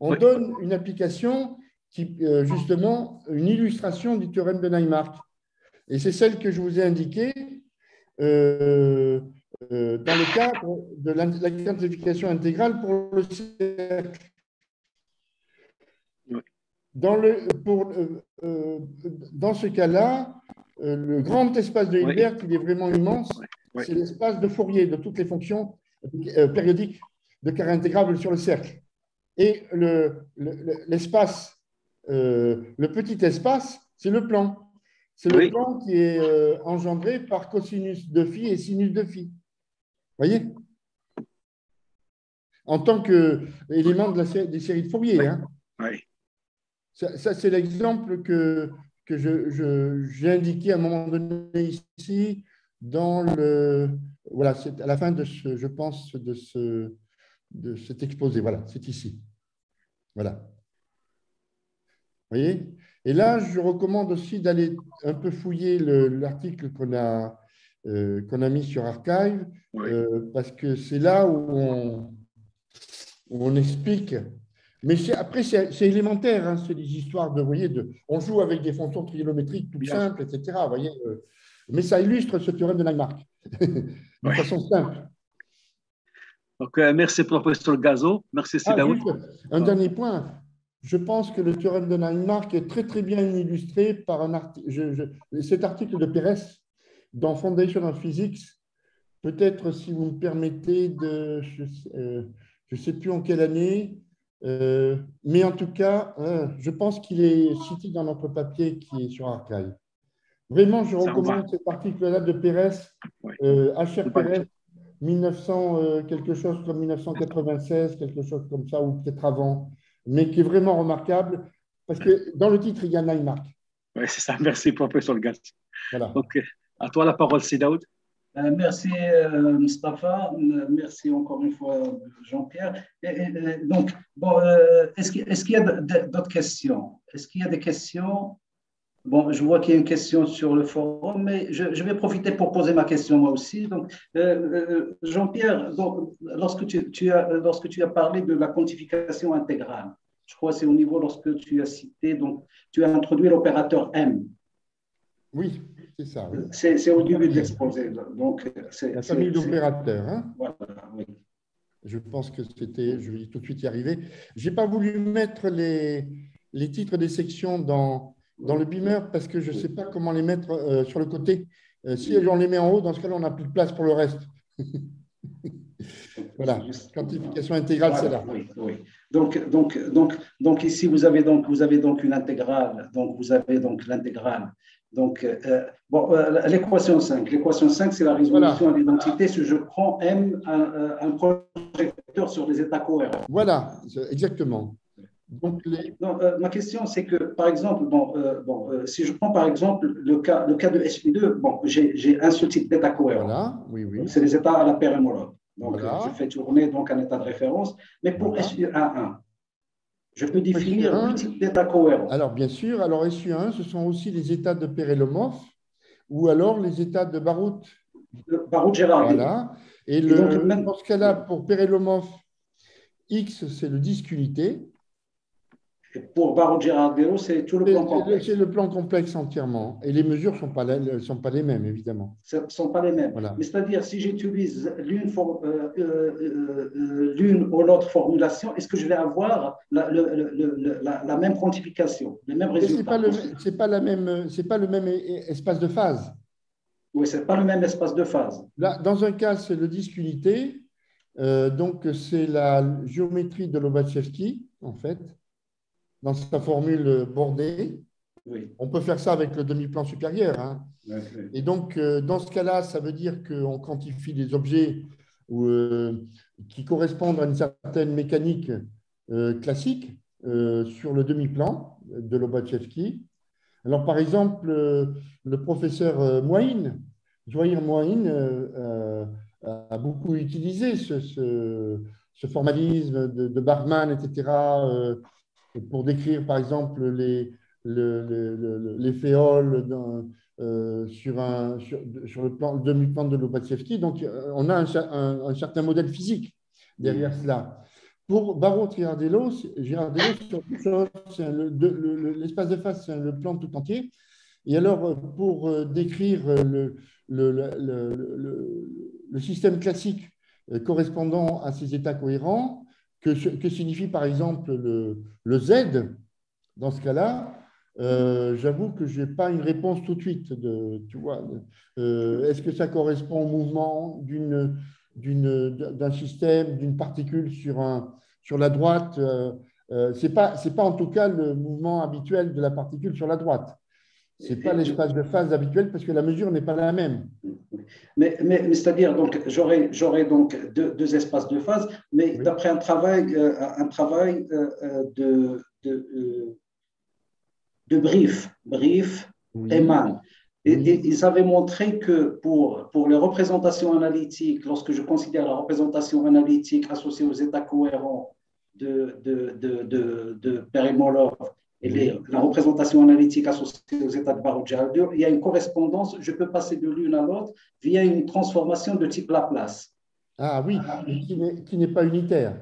on donne une application qui, euh, justement, une illustration du théorème de Neymark. Et c'est celle que je vous ai indiquée. Euh, dans le cadre de la quantification intégrale pour le cercle. Dans, le, pour, euh, euh, dans ce cas-là, le grand espace de Hilbert, il est vraiment immense, c'est l'espace de Fourier de toutes les fonctions périodiques de carré intégrable sur le cercle. Et l'espace, le, le, petit espace, c'est le plan. C'est le plan qui est engendré par cosinus de phi et sinus de phi voyez? En tant qu'élément de la des séries de Fourier. Hein. Ça, c'est l'exemple que, que j'ai indiqué à un moment donné ici dans le. Voilà, c'est à la fin de ce, je pense, de, ce, de cet exposé. Voilà, c'est ici. Voilà. Vous voyez? Et là, je recommande aussi d'aller un peu fouiller l'article qu'on a, euh, qu'on a mis sur Archive, euh, parce que c'est là où on, explique. Mais après, c'est élémentaire, hein, c'est des histoires de, voyez, de, on joue avec des fonctions trigonométriques tout simples, etc. Voyez, euh. mais ça illustre ce théorème de Langmark de façon simple. Donc, merci professeur Gazo, merci ah, un dernier point, je pense que le théorème de Langmark est très très bien illustré par un article, cet article de Pérez dans Foundation of Physics, peut-être si vous me permettez de, je ne euh, sais plus en quelle année, euh, mais en tout cas, hein, je pense qu'il est cité dans notre papier qui est sur Archive. Vraiment, je recommande cet article-là de Pérez, euh, HR Pérez, 1900, euh, quelque chose comme 1996, quelque chose comme ça, ou peut-être avant, mais qui est vraiment remarquable, parce que dans le titre, il y a Neymark. Oui, c'est ça. Merci, professeur Gatz. Voilà. À toi la parole, Sidaoud. Euh, merci euh, Mustafa, euh, merci encore une fois Jean-Pierre. Donc, bon, est-ce qu'il y a d'autres questions? Est-ce qu'il y a des questions? Bon, je vois qu'il y a une question sur le forum, mais je, vais profiter pour poser ma question moi aussi. Donc, Jean-Pierre, lorsque tu, as, parlé de la quantification intégrale, je crois que c'est au niveau lorsque tu as cité, donc tu as introduit l'opérateur M. Oui. C'est ça. C'est au début de l'exposé. Donc, La famille d'opérateurs. Hein voilà, oui. Je pense que c'était, je vais tout de suite y arriver. Je n'ai pas voulu mettre les, les titres des sections dans, dans le beamer parce que je ne sais pas comment les mettre euh, sur le côté. Euh, si on les met en haut, dans ce cas-là, on n'a plus de place pour le reste. voilà, quantification intégrale, c'est là. Oui, oui. Donc, donc, donc, donc ici, vous avez donc, vous avez donc une intégrale. Donc, vous avez donc l'intégrale donc, euh, bon, euh, l'équation 5. L'équation 5, c'est la résolution à l'identité si je prends M, un, projecteur sur les états cohérents. Voilà, exactement. Donc, euh, ma question, c'est que, par exemple, bon, bon, si je prends par exemple le cas, le cas de SP2, bon, j'ai un seul type d'état cohérent. Voilà, oui, oui. C'est les états à la paire homologue. Donc, je fais tourner donc, un état de référence. Mais pour SU1, je peux définir un type d'état cohérent. Alors, bien sûr, alors SU1, ce sont aussi les états de Perelomov ou alors les états de Barout. Barout-Gérard. Voilà. Et, le, donc, dans ce cas-là, pour Perelomov, X, c'est le disque unité. Pour Barreau Girardello, c'est tout le plan complexe. C'est le plan complexe entièrement. Et les mesures ne sont, pas, sont pas les mêmes, évidemment. Ce ne sont pas les mêmes. Mais c'est-à-dire, si j'utilise l'une euh, euh, euh, ou l'autre formulation, est-ce que je vais avoir la, la, même quantification, les mêmes résultats? Ce n'est pas le même espace de phase. Oui, ce n'est pas le même espace de phase. Là, dans un cas, c'est le disque unité. donc, c'est la géométrie de Lobachevsky, en fait dans sa formule bordée. On peut faire ça avec le demi-plan supérieur. Hein. Et donc, euh, dans ce cas-là, ça veut dire qu'on quantifie des objets euh, qui correspondent à une certaine mécanique euh, classique sur le demi-plan de Lobachevsky. Alors, par exemple, le professeur Moine, Joïr Moine, a beaucoup utilisé ce, formalisme de, de, etc., pour décrire, par exemple, les, les féoles euh, sur, un, sur, le plan demi-plan de Lobachevsky. Donc, euh, on a un, certain modèle physique derrière cela. Pour Barreau Girardello, l'espace de face, c'est le plan tout entier. Et alors, pour euh, décrire le, le système classique correspondant à ces états cohérents, que, signifie par exemple le, Z dans ce cas-là euh, J'avoue que je n'ai pas une réponse tout de suite. De, tu vois, euh, est-ce que ça correspond au mouvement d'un système, d'une particule sur, un, sur la droite euh, Ce n'est pas, pas en tout cas le mouvement habituel de la particule sur la droite. Ce n'est pas l'espace de phase habituel parce que la mesure n'est pas la même. Mais, mais, c'est-à-dire, donc, j'aurai donc deux, espaces de phase, mais d'après un travail, euh, un travail euh, euh, de, de, de Brief, Brief et Mann. Et, ils avaient montré que pour, pour les représentations analytiques, lorsque je considère la représentation analytique associée aux états cohérents de, de, de, de, de et la représentation analytique associée aux états de Barreau-Giardino, il y a une correspondance, je peux passer de l'une à l'autre via une transformation de type Laplace. Ah oui, qui n'est pas unitaire.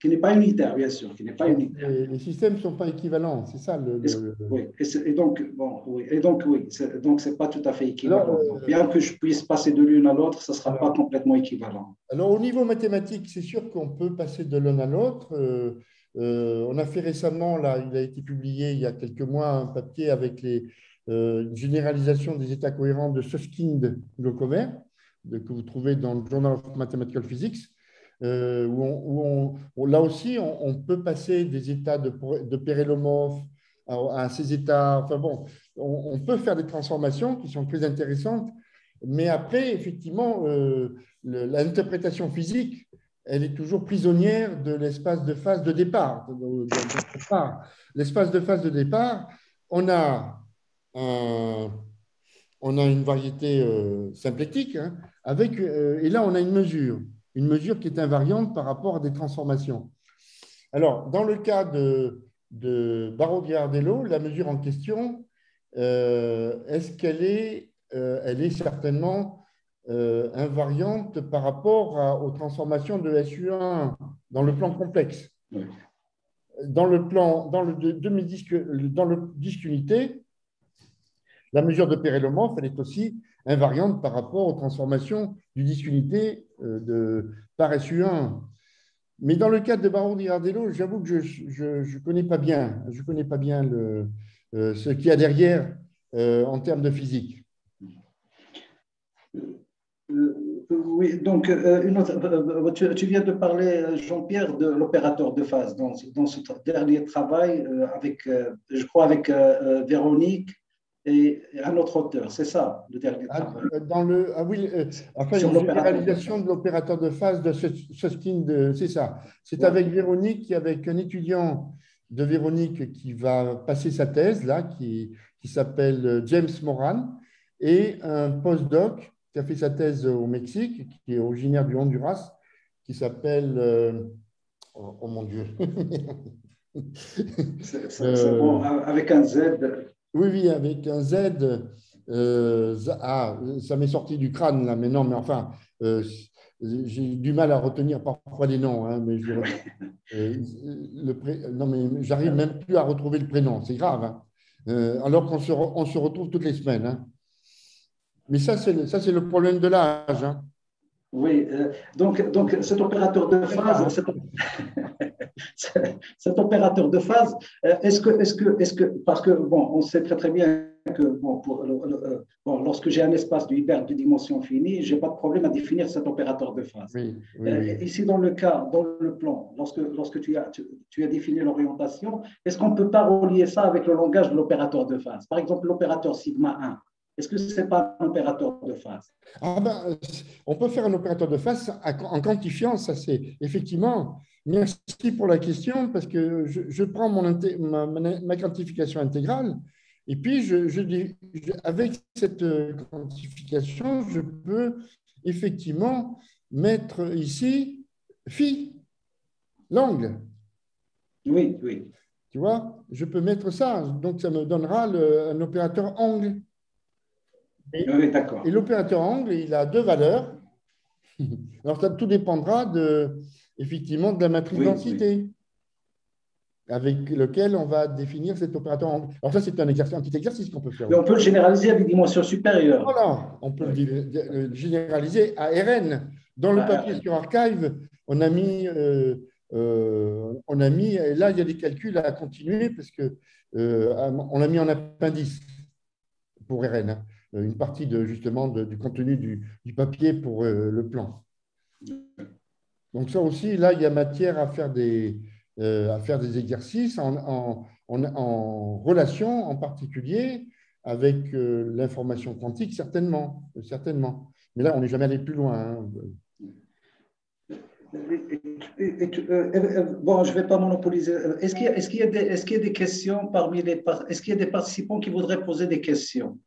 Qui n'est pas unitaire, bien sûr, qui n'est pas unitaire. Les, systèmes ne sont pas équivalents, c'est ça le. Oui, et, donc, bon, oui, et donc, oui, donc c'est pas tout à fait équivalent. Euh, bien que je puisse passer de l'une à l'autre, ce ne sera pas complètement équivalent. Alors, au niveau mathématique, c'est sûr qu'on peut passer de l'un à l'autre. Euh, euh, on a fait récemment, là, il a été publié il y a quelques mois, un papier avec les, euh, une généralisation des états cohérents de Susskind Glocomer, que vous trouvez dans le Journal of Mathematical Physics, euh, où, là aussi, on, peut passer des états de, de Perelomov à, ces états. Enfin bon, on, peut faire des transformations qui sont très intéressantes, mais après, effectivement, l'interprétation physique elle est toujours prisonnière de l'espace de phase de départ. L'espace de phase de départ, on a, une variété euh, symplectique, hein, euh, et là on a une mesure, une mesure qui est invariante par rapport à des transformations. Alors, dans le cas de, de Barreau-Giardello, la mesure en question, euh, est-ce qu'elle est, elle est certainement euh, invariante par rapport aux transformations de SU1 dans le plan complexe. Dans le plan, dans le, demi-disque, dans le disque unité, la mesure de Perelomov, elle est aussi invariante par rapport aux transformations du disque unité euh, de, par SU1. Mais dans le cadre de Baron Girardello, j'avoue que je ne connais pas bien, je connais pas bien le, euh, ce qu'il y a derrière en termes de physique. Euh, oui, donc euh, une autre, euh, tu, viens de parler, Jean-Pierre, de l'opérateur de phase dans, dans, ce dernier travail, avec, je crois, avec Véronique et un autre auteur, c'est ça, le dernier ah, travail? dans le, Ah oui, enfin, une généralisation de l'opérateur de phase de Susskind, c'est ça. C'est avec Véronique et avec un étudiant de Véronique qui va passer sa thèse, là, qui, qui s'appelle James Moran, et un postdoc qui a fait sa thèse au Mexique, qui est originaire du Honduras, qui s'appelle. Euh, oh, oh, mon Dieu. C'est bon, avec un Z. Oui, oui, avec un Z. Euh, ah, ça m'est sorti du crâne là, mais non, mais enfin, euh, j'ai du mal à retenir parfois les noms, hein, mais, je, euh, le non, mais j'arrive même plus à retrouver le prénom, c'est grave. Hein. Euh, alors qu'on se, on se retrouve toutes les semaines. Hein. Mais ça, c'est, ça, c'est le problème de l'âge. Hein. Oui, euh, donc, donc cet opérateur de phase, cet, cet opérateur de phase, est-ce que, est-ce que, est-ce que, parce que bon, on sait très très bien que bon, pour, euh, bon, lorsque j'ai un espace de hyper de dimension finie, je n'ai pas de problème à définir cet opérateur de phase. Euh, ici, dans le cas, dans le plan, lorsque, lorsque tu, as, tu, as défini l'orientation, est-ce qu'on ne peut pas relier ça avec le langage de l'opérateur de phase? Par exemple, l'opérateur sigma 1. Est-ce que ce n'est pas un opérateur de phase ah ben, On peut faire un opérateur de phase en quantifiant, ça c'est effectivement. Merci pour la question, parce que je, je prends mon, ma, ma, quantification intégrale et puis, je, dis, avec cette euh, quantification, je peux effectivement mettre ici phi, l'angle. Oui, oui. Tu vois, je peux mettre ça. Donc, ça me donnera le, un opérateur angle. Oui, d'accord. Et l'opérateur angle, il a deux valeurs. Alors, ça tout dépendra de, effectivement de la matrice densité avec lequel on va définir cet opérateur. Alors ça, c'est un, exercice, un petit exercice qu'on peut faire. Mais on peut le généraliser à des dimensions supérieures. Voilà, on peut le généraliser à RN. Dans le papier sur Archive, on a mis, euh, euh, on a mis, et là, il y a des calculs à continuer parce que euh, on a mis en appendice pour RN, hein, une partie de, justement du contenu du, papier pour le plan. Donc ça aussi, là, il y a matière à faire des, euh, à faire des exercices en, en, relation en particulier avec euh, l'information quantique, certainement, certainement. Mais là, on n'est jamais allé plus loin. Hein. Euh, bon, je ne vais pas monopoliser. Est-ce qu'il y, est est y, a des questions parmi les... Est-ce qu'il y a des participants qui voudraient poser des questions?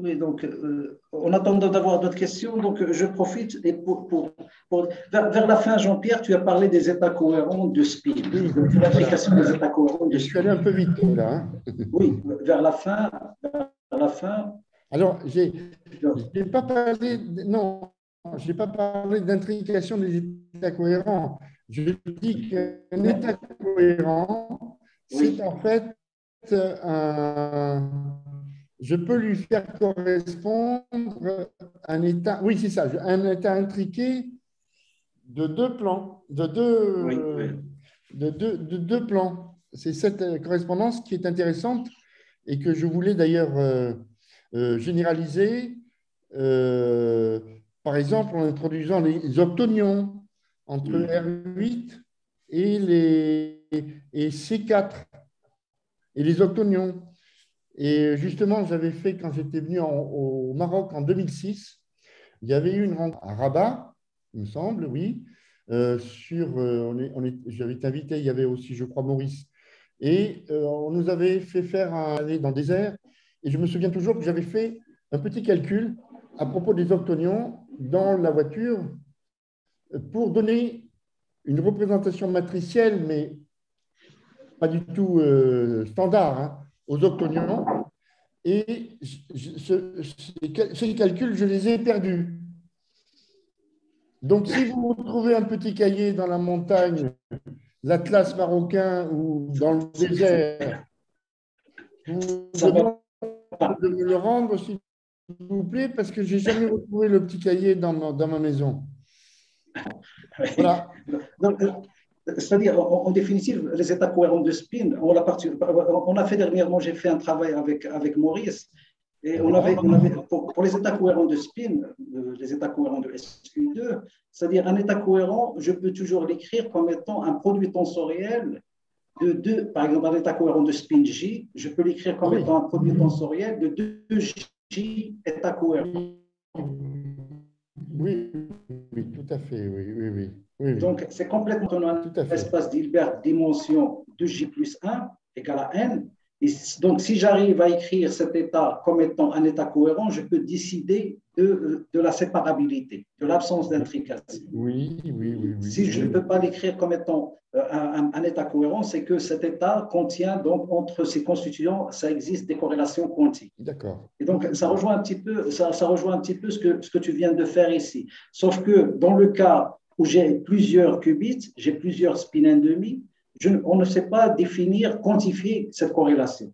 Oui, donc euh, en attendant d'avoir d'autres questions, donc je profite et pour, pour, vers, la fin, Jean-Pierre, tu as parlé des états cohérents de spin, de l'application des états cohérents. De je suis allé un peu vite là. Hein. oui, vers la fin, vers la fin. Alors, j'ai n'ai pas parlé, non, je n'ai pas parlé d'intrication des états cohérents. Je dis qu'un état cohérent, c'est en fait un je peux lui faire correspondre un état, oui, c'est ça, un état intriqué de deux plans, de deux, De, deux, de deux, plans. C'est cette correspondance qui est intéressante et que je voulais d'ailleurs euh, euh, généraliser, euh, par exemple en introduisant les octonions entre R8 et, les, et C4 et les octonions. Et justement, j'avais fait, quand j'étais venu au Maroc en 2006, il y avait eu une rencontre à Rabat, il me semble, oui, euh, sur, euh, on est, j'avais été invité, il y avait aussi, je crois, Maurice, et euh, on nous avait fait faire aller dans le désert, et je me souviens toujours que j'avais fait un petit calcul à propos des octonions dans la voiture pour donner une représentation matricielle, mais pas du tout standard, hein, aux octonions. Et ces calculs, je les ai perdus. Donc, si vous trouvez un petit cahier dans la montagne, l'Atlas marocain ou dans le désert, vous de me le rendre, s'il vous plaît, parce que je n'ai jamais retrouvé le petit cahier dans ma, dans ma maison. Voilà. Euh, c'est-à-dire, en, définitive, les états cohérents de spin, on a, on a fait dernièrement, j'ai fait un travail avec, avec Maurice, et on avait, pour, les états cohérents de spin, euh, les états cohérents de SQ2, c'est-à-dire un état cohérent, je peux toujours l'écrire comme étant un produit tensoriel de deux, par exemple, un état cohérent de spin J, je peux l'écrire comme étant un produit tensoriel de deux J états cohérents. Oui, oui, tout à fait, oui, oui, oui. Donc, c'est complètement un espace d'Hilbert dimension 2J plus 1 égale à n. donc, si j'arrive à écrire cet état comme étant un état cohérent, je peux décider de, de la séparabilité, de l'absence d'intrication. Oui, oui, oui, oui, Si je ne peux pas l'écrire comme étant euh, un, un, état cohérent, c'est que cet état contient donc entre ses constituants, ça existe des corrélations quantiques. D'accord. Et donc, ça rejoint un petit peu, ça, ça rejoint un petit peu ce que, ce que tu viens de faire ici. Sauf que dans le cas où j'ai plusieurs qubits, j'ai plusieurs spin demi, on ne sait pas définir, quantifier cette corrélation.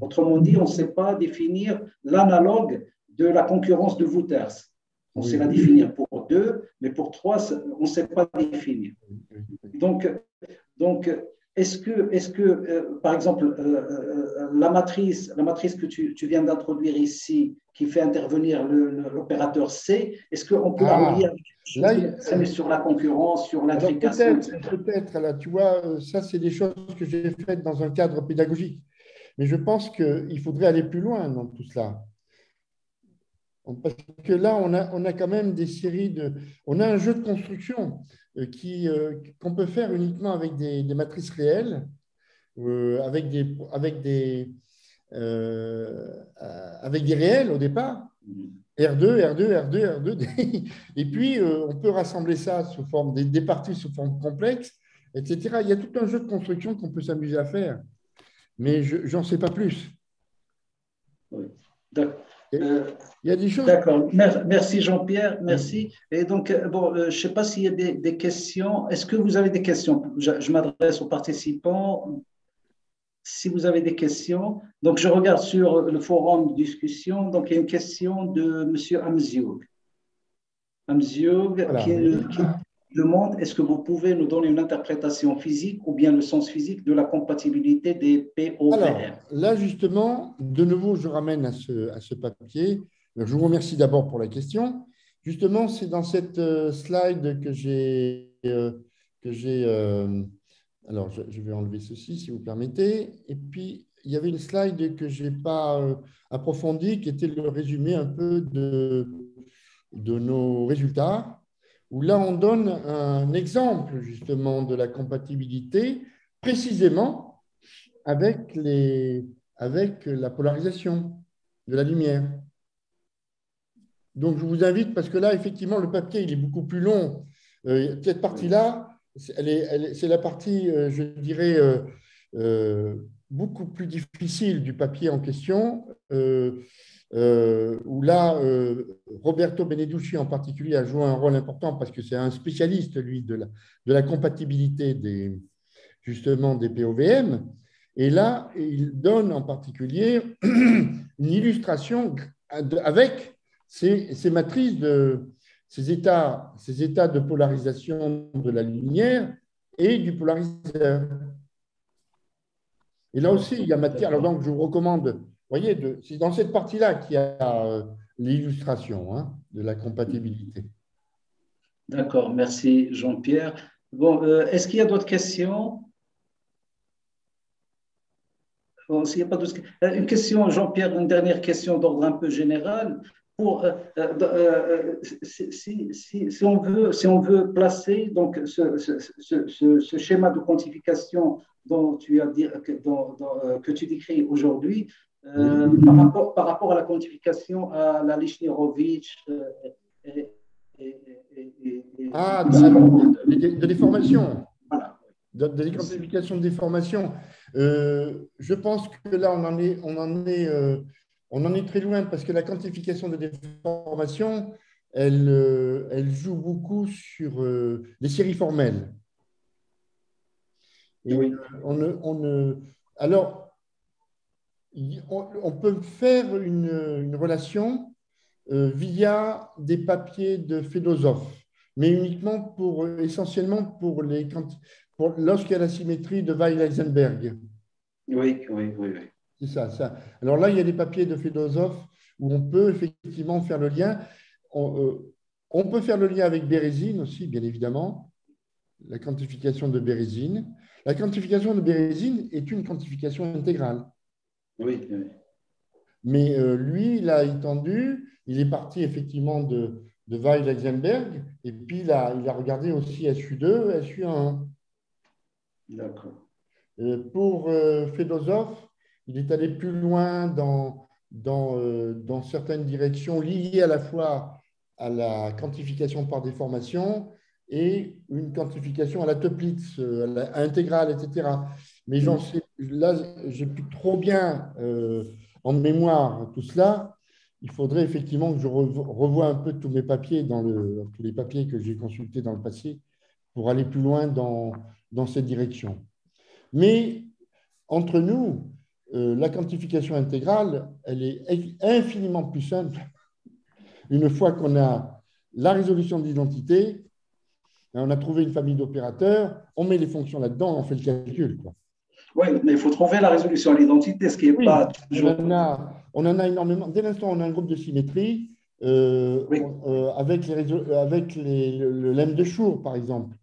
autrement dit, on ne sait pas définir l'analogue de la concurrence de Wouters. On sait la définir pour deux, mais pour trois, on ne sait pas définir. Donc, donc est-ce que, est -ce que euh, par exemple, euh, euh, la, matrice, la matrice que tu, tu viens d'introduire ici, qui fait intervenir l'opérateur C, est-ce qu'on peut ah, la relier sur la concurrence, sur l'intrication Peut-être, là, tu vois, ça, c'est des choses que j'ai faites dans un cadre pédagogique. Mais je pense qu'il faudrait aller plus loin dans tout cela. Parce que là, on a, on a quand même des séries de. On a un jeu de construction euh, qui, euh, qu'on peut faire uniquement avec des, des matrices réelles, euh, avec, des, avec, des, avec des réels au départ. R2, R2, R2, R2. Et puis, on peut rassembler ça sous forme des, des parties sous forme complexe, etc. Il y a tout un jeu de construction qu'on peut s'amuser à faire. Mais je n'en sais pas plus. Oui. D'accord. Euh, il y a des choses. D'accord. Merci Jean-Pierre. Merci. Et donc, euh, bon, euh, je ne sais pas s'il y a des, questions. Est-ce que vous avez des questions? Je, m'adresse aux participants. Si vous avez des questions. Donc, je regarde sur le forum de discussion. Donc, il y a une question de M. Amzioug. Amzioug, qui, demande est-ce que vous pouvez nous donner une interprétation physique ou bien le sens physique de la compatibilité des POVR Alors, là, justement, de nouveau, je ramène à ce, à ce papier. Je vous remercie d'abord pour la question. Justement, c'est dans cette euh, slide que j'ai. Euh, que j'ai euh, alors, je, vais enlever ceci, si vous permettez. Et puis, il y avait une slide que je n'ai pas approfondie, qui était le résumé un peu de, de nos résultats où là on donne un exemple justement de la compatibilité précisément avec, les, avec la polarisation de la lumière. Donc je vous invite, parce que là effectivement le papier il est beaucoup plus long. Euh, cette partie-là, c'est la partie, euh, je dirais, euh, beaucoup plus difficile du papier en question. Euh, où là, euh, Roberto Beneducci en particulier a joué un rôle important parce que c'est un spécialiste, lui, de la, de la compatibilité des, justement des POVM. Et là, il donne en particulier une illustration avec ces, ces matrices de ces états, ces états de polarisation de la lumière et du polariseur. Et là aussi, il y a matière. Alors donc, je vous recommande voyez, c'est dans cette partie-là qu'il y a euh, l'illustration hein, de la compatibilité. D'accord, merci Jean-Pierre. Bon, euh, est-ce qu'il y a d'autres questions? Bon, s'il y a pas euh, Une question, Jean-Pierre, une dernière question d'ordre un peu général. Pour, si, on veut, si on veut placer donc, ce, ce, schéma de quantification dont tu as dit, que tu décris aujourd'hui euh, par, rapport, par rapport à la quantification à la Lichnerovitch euh, et, ah, de, déformation. Voilà. De, de de déformation. Euh, je pense que là, on en est, on en est, on en est très loin parce que la quantification de déformation, elle, elle joue beaucoup sur les séries formelles. Et oui. on, on alors, on peut faire une, relation euh, via des papiers de philosophes, mais uniquement pour, essentiellement pour les, pour, lorsqu'il y a la symétrie de Weil-Heisenberg. Oui, oui, oui. C'est ça, ça. Alors là, il y a des papiers de philosophes où on peut effectivement faire le lien. On, euh, on peut faire le lien avec Bérésine aussi, bien évidemment, la quantification de Bérésine. La quantification de Bérésine est une quantification intégrale. Oui, Mais euh, lui, il a étendu, il est parti effectivement de, de Weil-Heisenberg, et puis il a, il a regardé aussi SU2, SU1. D'accord. Euh, pour Fedosov, il est allé plus loin dans, dans, euh, dans certaines directions liées à la fois à la quantification par déformation et une quantification à la Toplitz, à la intégrale, etc. Mais j'en sais, là, j'ai plus trop bien euh, en mémoire tout cela. Il faudrait effectivement que je revoie un peu tous mes papiers, dans le, tous les papiers que j'ai consultés dans le passé, pour aller plus loin dans, dans cette direction. Mais entre nous, euh, la quantification intégrale, elle est infiniment plus simple une fois qu'on a la résolution d'identité, on a trouvé une famille d'opérateurs, on met les fonctions là-dedans, on fait le calcul. Oui, mais il faut trouver la résolution à l'identité, ce qui n'est pas toujours. On en, a, on en a énormément. Dès l'instant où on a un groupe de symétrie, euh, euh, avec, les, avec les, le, lemme de Chour, par exemple,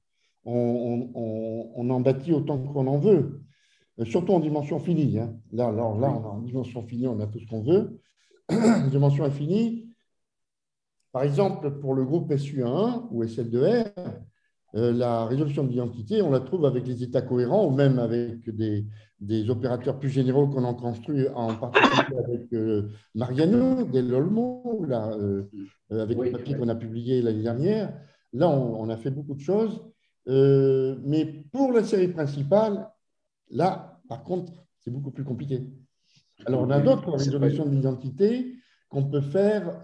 on, on, en bâtit autant qu'on en veut, surtout en dimension finie. Hein. Là, alors, là, on a en dimension finie, on a tout ce qu'on veut. dimension infinie, par exemple, pour le groupe SU1 ou SL2R, euh, la résolution de l'identité, on la trouve avec les états cohérents ou même avec des, opérateurs plus généraux qu'on a construit en particulier avec euh, Mariano Del Olmo, là, euh, avec le papier qu'on a publié l'année dernière. Là, on, a fait beaucoup de choses. mais pour la série principale, là, par contre, c'est beaucoup plus compliqué. Alors, on a d'autres résolutions de l'identité qu'on peut faire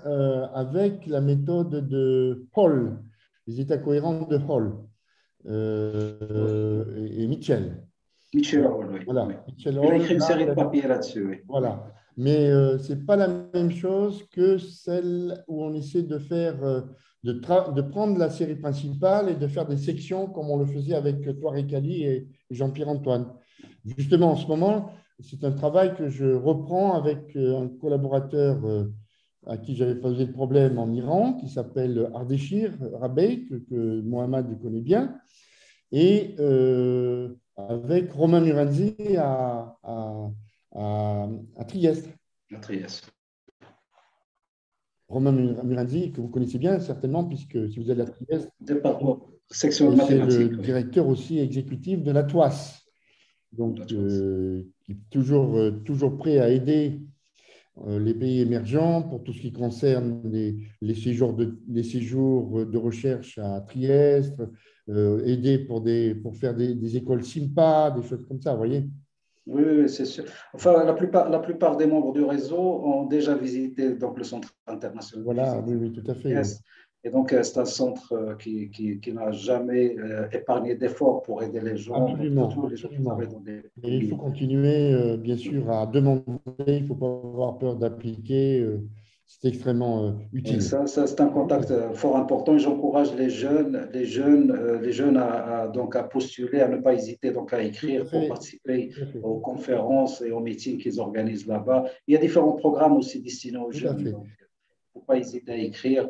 avec la méthode de Hall les états cohérents de Hall euh, et, Mitchell. Mitchell Hall, oui. Voilà. Mitchell Il a écrit une série de papiers là-dessus. Oui. Voilà. Mais euh, ce n'est pas la même chose que celle où on essaie de faire, euh, de, de, prendre la série principale et de faire des sections comme on le faisait avec toi, Ricali et Jean-Pierre Antoine. Justement, en ce moment, c'est un travail que je reprends avec un collaborateur à qui j'avais posé le problème en Iran, qui s'appelle Ardeshir Rabey, que, Mohamed connaît bien, et euh, avec Romain Muranzi à, à, à, Trieste. À Trieste. Romain Muranzi, que vous connaissez bien certainement, puisque si vous allez à Trieste, c'est le directeur aussi exécutif de la TOAS, donc euh, toujours, euh, toujours prêt à aider euh, les pays émergents pour tout ce qui concerne les, séjours, de, les séjours de recherche à Trieste, euh, aider pour, des, pour faire des, écoles SIMPA, des choses comme ça, vous voyez oui, c'est sûr. Enfin, la plupart, la plupart des membres du réseau ont déjà visité donc, le centre international. Voilà, oui, oui, tout à fait. Et donc, euh, c'est un centre euh, qui, qui, n'a jamais euh, épargné d'efforts pour aider les gens. Absolument. il faut continuer, bien sûr, à demander. Il ne faut pas avoir peur d'appliquer. c'est extrêmement utile. ça, c'est un contact fort important et j'encourage les jeunes, les jeunes, les jeunes à, donc à postuler, à ne pas hésiter donc à écrire pour participer aux conférences et aux meetings qu'ils organisent là-bas. Il y a différents programmes aussi destinés aux jeunes. Il ne faut pas hésiter à écrire.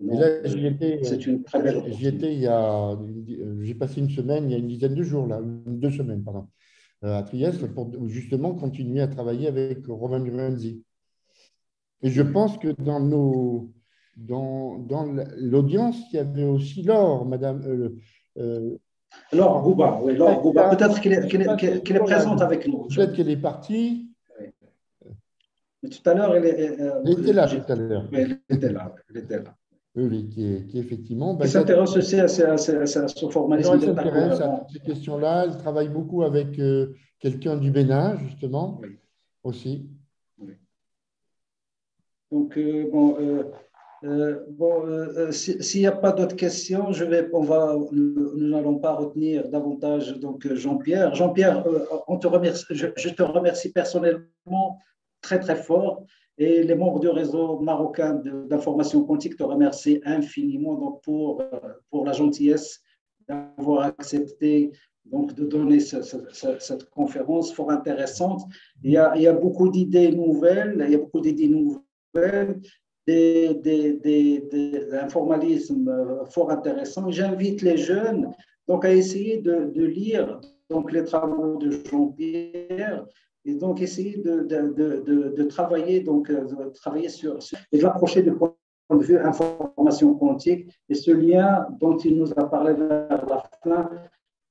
C'est une très belle. J'y étais il y a. J'ai passé une semaine, il y a une dizaine de jours, là, deux semaines, pardon, euh, à Trieste, pour justement continuer à travailler avec Romain Murenzi. Et je pense que dans nos. Dans, dans l'audience, il y avait aussi Laure, Madame. Euh, euh, Laure Gouba, oui, Laure Gouba. Peut-être qu'elle est, qu est, présente avec nous. Peut-être qu'elle est partie. Mais tout à l'heure, elle, elle, était là tout à l'heure. Elle était là. Elle était là. Oui, qui, est, qui effectivement. Ben, s'intéresse aussi à, ce formalisme. Elle s'intéresse à ces questions-là. Elle travaille beaucoup avec euh, quelqu'un du Bénin, justement, aussi. Donc, euh, bon, euh, bon s'il n'y a pas d'autres questions, je vais, on va, nous n'allons pas retenir davantage donc Jean-Pierre. Jean-Pierre, on te remercie, je, je, te remercie personnellement très très fort et les membres du réseau marocain d'information quantique te remercient infiniment donc pour, pour la gentillesse d'avoir accepté donc, de donner cette conférence fort intéressante. Il y a, il y a beaucoup d'idées nouvelles, il y a beaucoup d'idées nouvelles, des, des, des, informalisme fort intéressant. J'invite les jeunes donc, à essayer de, de lire donc, les travaux de Jean-Pierre et donc essayer de, de, de, travailler, donc, euh, travailler sur, et de l'approcher du point de vue information quantique et ce lien dont il nous a parlé vers la fin,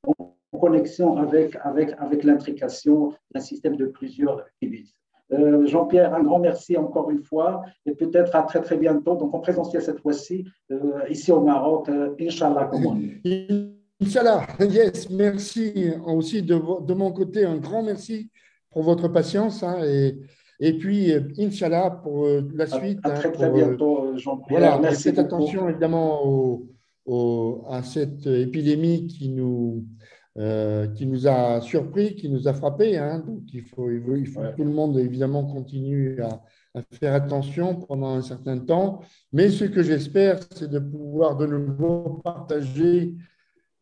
on connexion avec, avec, avec l'intrication d'un système de plusieurs qubits. Euh, Jean-Pierre, un grand merci encore une fois et peut-être à très très bientôt, donc en présentiel cette fois-ci, euh, ici au Maroc, euh, Inch'Allah. Inch'Allah, yes, merci aussi de, de, mon côté, un grand merci pour votre patience hein, et, et puis Inch'Allah pour la suite. À, très hein, très bientôt, Jean-Pierre. Voilà, merci faites attention évidemment au, au, à cette épidémie qui nous, euh, qui nous a surpris, qui nous a frappé. Hein. Donc, il faut, il faut, que tout le monde, évidemment, continue à, faire attention pendant un certain temps. Mais ce que j'espère, c'est de pouvoir de nouveau partager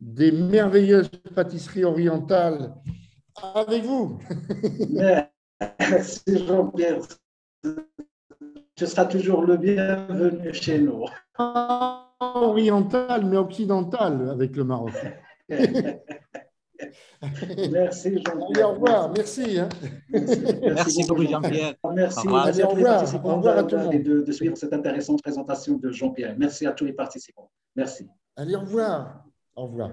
des merveilleuses pâtisseries orientales avec vous. Merci Jean-Pierre. Tu seras toujours le bienvenu chez nous. Oriental, mais occidental avec le Maroc. Merci Jean-Pierre. au revoir, merci. Hein. Merci, beaucoup Jean-Pierre. Merci au revoir. Au revoir à tout le monde. De, de suivre cette intéressante présentation de Jean-Pierre. Merci à tous les participants. Merci. Allez, au revoir. Au revoir.